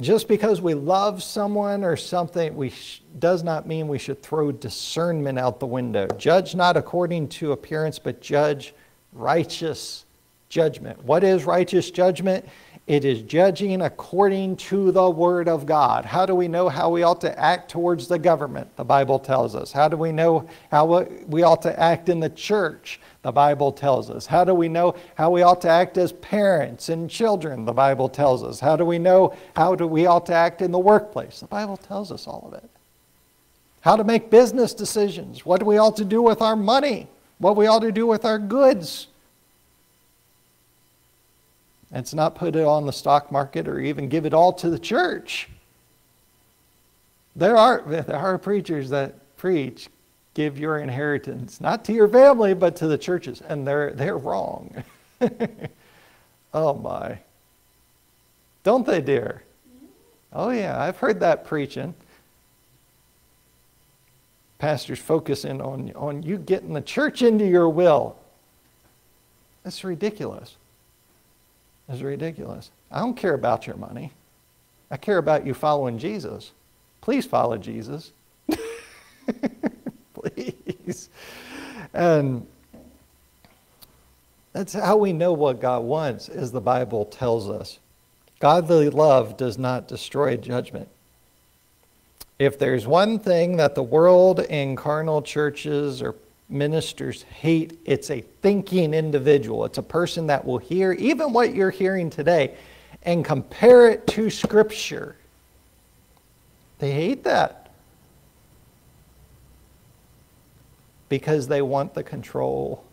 Just because we love someone or something we does not mean we should throw discernment out the window. Judge not according to appearance, but judge righteous judgment. What is righteous judgment? It is judging according to the Word of God. How do we know how we ought to act towards the government? The Bible tells us. How do we know how we ought to act in the church? The Bible tells us. How do we know how we ought to act as parents and children? The Bible tells us. How do we know how do we ought to act in the workplace? The Bible tells us all of it. How to make business decisions. What do we ought to do with our money? What we ought to do with our goods. It's not put it on the stock market or even give it all to the church. There are, there are preachers that preach give your inheritance, not to your family, but to the churches. And they're, they're wrong. oh my. Don't they, dear? Oh, yeah, I've heard that preaching. Pastors focusing on, on you getting the church into your will. That's ridiculous. That's ridiculous. I don't care about your money. I care about you following Jesus. Please follow Jesus. please. And that's how we know what God wants, as the Bible tells us. Godly love does not destroy judgment. If there's one thing that the world and carnal churches or ministers hate, it's a thinking individual. It's a person that will hear even what you're hearing today and compare it to Scripture. They hate that because they want the control.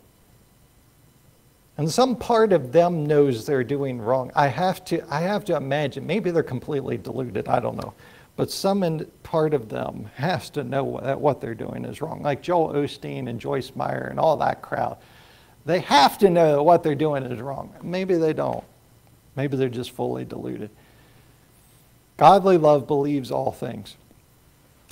And some part of them knows they're doing wrong. I have to, I have to imagine, maybe they're completely deluded, I don't know. But some part of them has to know that what they're doing is wrong. Like Joel Osteen and Joyce Meyer and all that crowd. They have to know that what they're doing is wrong. Maybe they don't. Maybe they're just fully deluded. Godly love believes all things.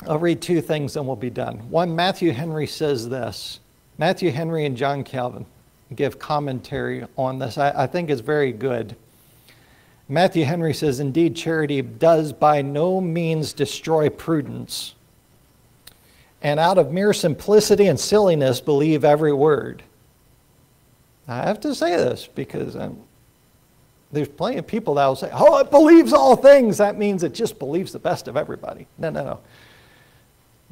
I'll read two things and we'll be done. One, Matthew Henry says this. Matthew Henry and John Calvin give commentary on this. I, I think it's very good. Matthew Henry says, Indeed, charity does by no means destroy prudence. And out of mere simplicity and silliness, believe every word. I have to say this because um, there's plenty of people that will say, Oh, it believes all things. That means it just believes the best of everybody. No, no, no.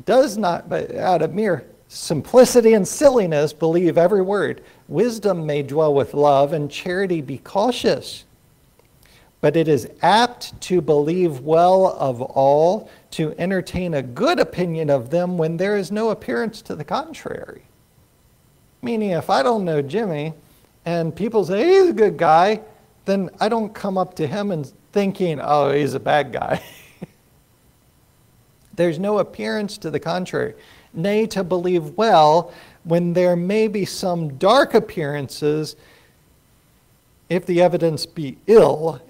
Does not, but out of mere simplicity and silliness, believe every word. Wisdom may dwell with love, and charity be cautious but it is apt to believe well of all, to entertain a good opinion of them when there is no appearance to the contrary. Meaning, if I don't know Jimmy and people say he's a good guy, then I don't come up to him and thinking, oh, he's a bad guy. There's no appearance to the contrary. Nay, to believe well when there may be some dark appearances, if the evidence be ill,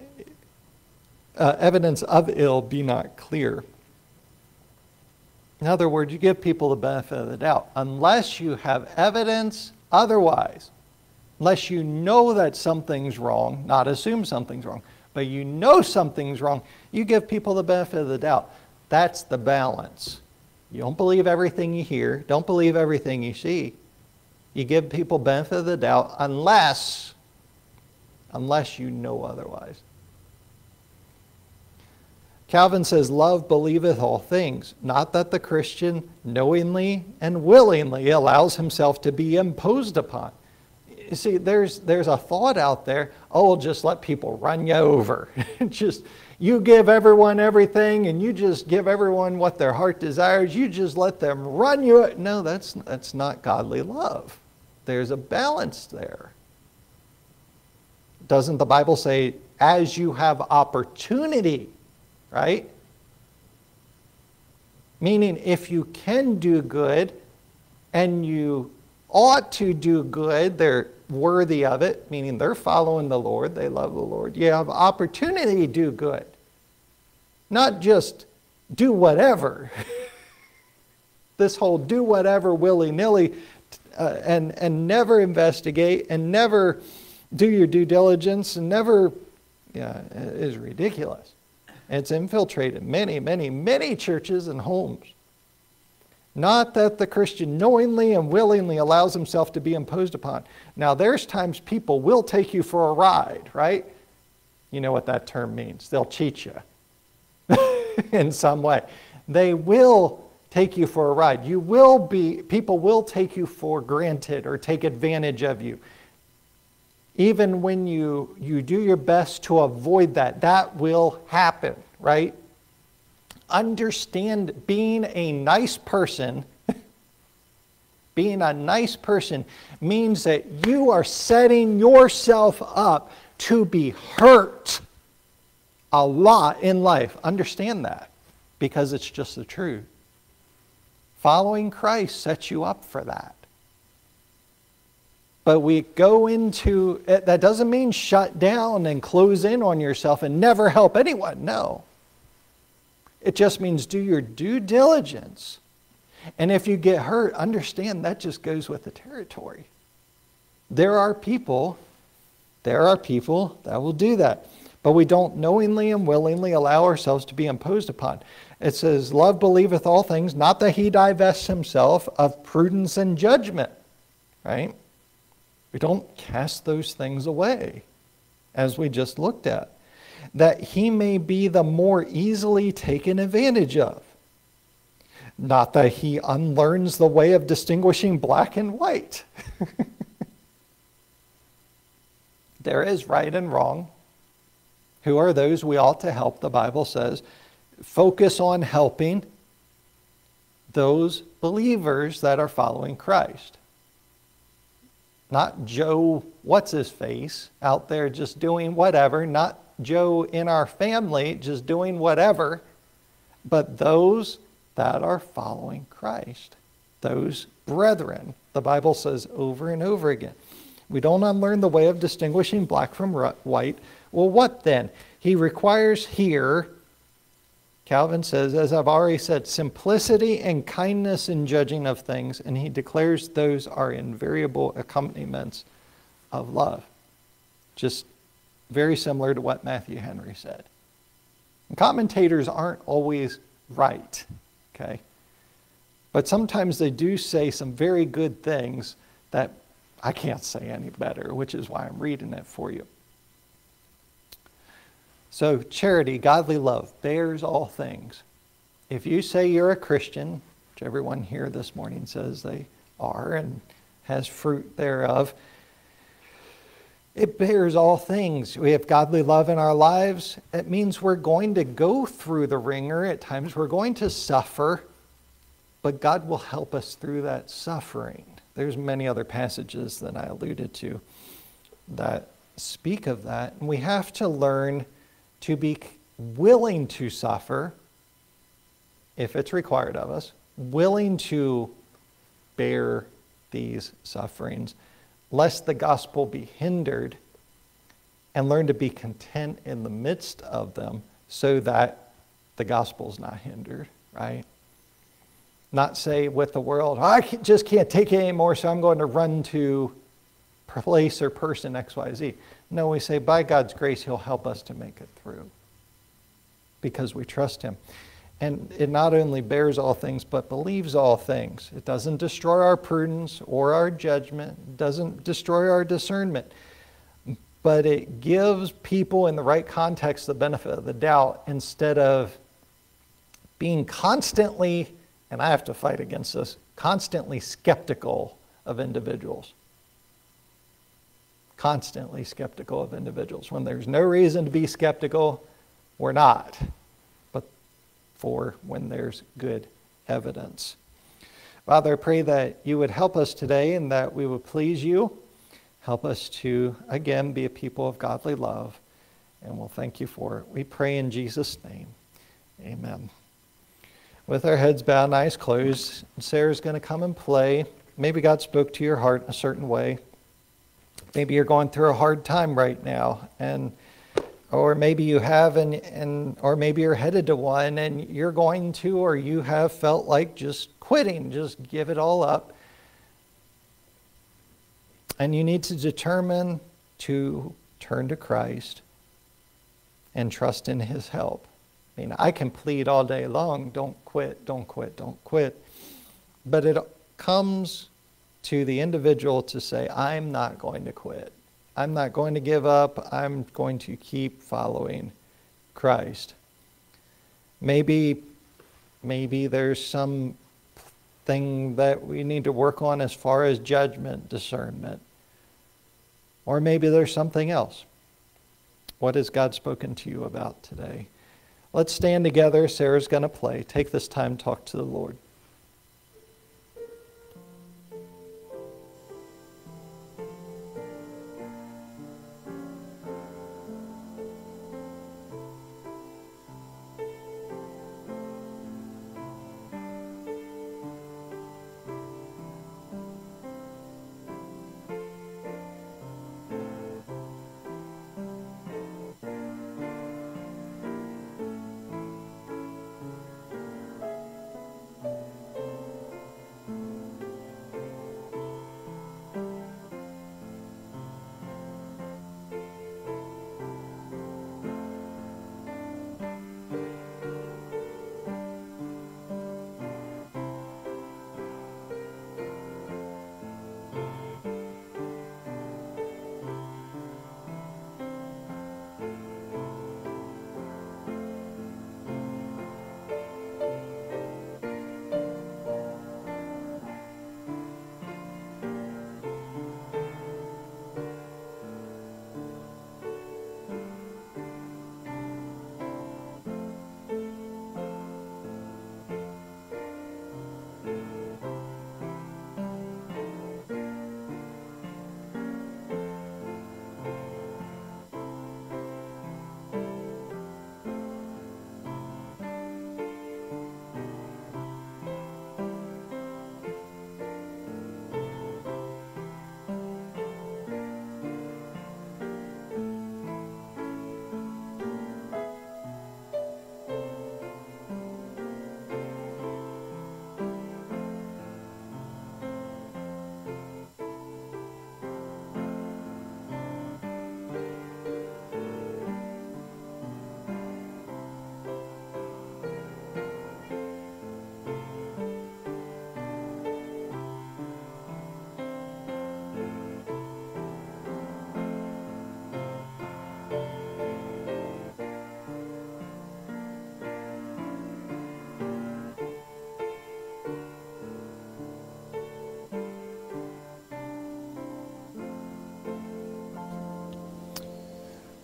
uh, evidence of ill be not clear. In other words, you give people the benefit of the doubt. Unless you have evidence otherwise, unless you know that something's wrong, not assume something's wrong, but you know something's wrong, you give people the benefit of the doubt. That's the balance. You don't believe everything you hear, don't believe everything you see. You give people benefit of the doubt unless unless you know otherwise. Calvin says, Love believeth all things, not that the Christian knowingly and willingly allows himself to be imposed upon. You see, there's, there's a thought out there, oh, just let people run you over. just, you give everyone everything and you just give everyone what their heart desires. You just let them run you. No, that's, that's not godly love. There's a balance there. Doesn't the Bible say, as you have opportunity, right? Meaning, if you can do good and you ought to do good, they're worthy of it, meaning they're following the Lord, they love the Lord. You have opportunity to do good, not just do whatever. this whole do whatever willy nilly uh, and, and never investigate and never do your due diligence and never yeah, is ridiculous. It's infiltrated many, many, many churches and homes. Not that the Christian knowingly and willingly allows himself to be imposed upon. Now, there's times people will take you for a ride, right? You know what that term means. They'll cheat you in some way. They will take you for a ride. You will be, people will take you for granted or take advantage of you even when you, you do your best to avoid that, that will happen, right? Understand being a nice person, being a nice person means that you are setting yourself up to be hurt a lot in life. Understand that because it's just the truth. Following Christ sets you up for that. But we go into it, that doesn't mean shut down and close in on yourself and never help anyone. No. It just means do your due diligence. And if you get hurt, understand that just goes with the territory. There are people, there are people that will do that. But we don't knowingly and willingly allow ourselves to be imposed upon. It says, Love believeth all things, not that he divests himself of prudence and judgment. right? We don't cast those things away, as we just looked at, that he may be the more easily taken advantage of. Not that he unlearns the way of distinguishing black and white. there is right and wrong. Who are those we ought to help? The Bible says, focus on helping those believers that are following Christ. Not Joe, what's his face, out there just doing whatever, not Joe in our family just doing whatever, but those that are following Christ, those brethren. The Bible says over and over again. We don't unlearn the way of distinguishing black from white. Well, what then? He requires here, Calvin says, as I've already said, simplicity and kindness in judging of things, and he declares those are invariable accompaniments of love. Just very similar to what Matthew Henry said. And commentators aren't always right, okay? But sometimes they do say some very good things that I can't say any better, which is why I'm reading it for you. So, charity, godly love, bears all things. If you say you're a Christian, which everyone here this morning says they are and has fruit thereof, it bears all things. We have godly love in our lives. It means we're going to go through the wringer at times. We're going to suffer, but God will help us through that suffering. There's many other passages that I alluded to that speak of that. And we have to learn to be willing to suffer if it's required of us, willing to bear these sufferings, lest the gospel be hindered, and learn to be content in the midst of them so that the gospel's not hindered, right? Not say with the world, I just can't take it anymore, so I'm going to run to place or person XYZ. No, we say, by God's grace, He'll help us to make it through because we trust Him. And it not only bears all things, but believes all things. It doesn't destroy our prudence or our judgment, doesn't destroy our discernment, but it gives people in the right context the benefit of the doubt instead of being constantly, and I have to fight against this, constantly skeptical of individuals constantly skeptical of individuals. When there's no reason to be skeptical, we're not. But for when there's good evidence. Father, I pray that you would help us today and that we would please you. Help us to, again, be a people of godly love. And we'll thank you for it. We pray in Jesus' name. Amen. With our heads bowed and eyes closed, Sarah's going to come and play. Maybe God spoke to your heart in a certain way. Maybe you're going through a hard time right now, and or maybe you have, and, and or maybe you're headed to one, and you're going to, or you have felt like just quitting, just give it all up. And you need to determine to turn to Christ and trust in His help. I mean, I can plead all day long, don't quit, don't quit, don't quit. But it comes to the individual to say, I'm not going to quit. I'm not going to give up. I'm going to keep following Christ. Maybe, maybe there's some thing that we need to work on as far as judgment, discernment. Or maybe there's something else. What has God spoken to you about today? Let's stand together. Sarah's going to play. Take this time, talk to the Lord.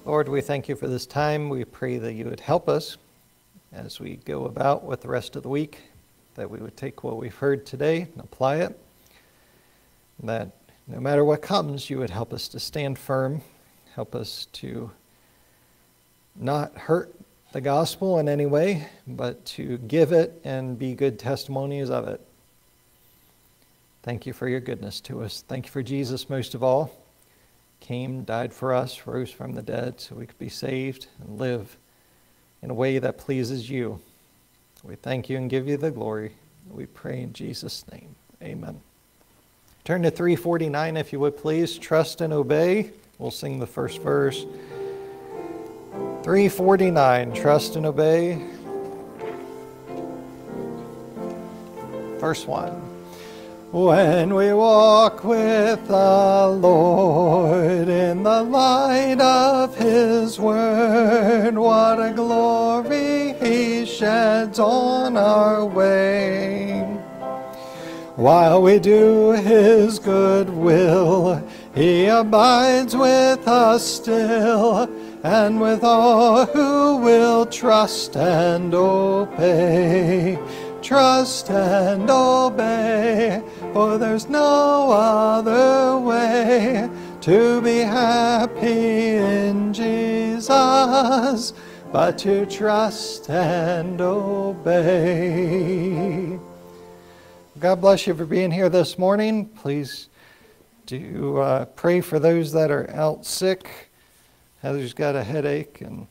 Lord, we thank you for this time. We pray that you would help us as we go about with the rest of the week, that we would take what we've heard today and apply it, that no matter what comes, you would help us to stand firm, help us to not hurt the gospel in any way, but to give it and be good testimonies of it. Thank you for your goodness to us. Thank you for Jesus most of all. Came, died for us, rose from the dead so we could be saved and live in a way that pleases you. We thank you and give you the glory. We pray in Jesus' name. Amen. Turn to 349 if you would please. Trust and obey. We'll sing the first verse. 349 Trust and obey. Verse 1. When we walk with the Lord in the light of His Word, what a glory He sheds on our way. While we do His good will, He abides with us still, and with all who will trust and obey. Trust and obey, for there's no other way to be happy in Jesus but to trust and obey. God bless you for being here this morning. Please do uh, pray for those that are out sick. Heather's got a headache and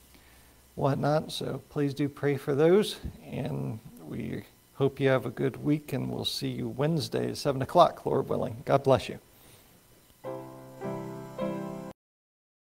whatnot, so please do pray for those. And we Hope you have a good week, and we'll see you Wednesday at 7 o'clock, Lord willing. God bless you.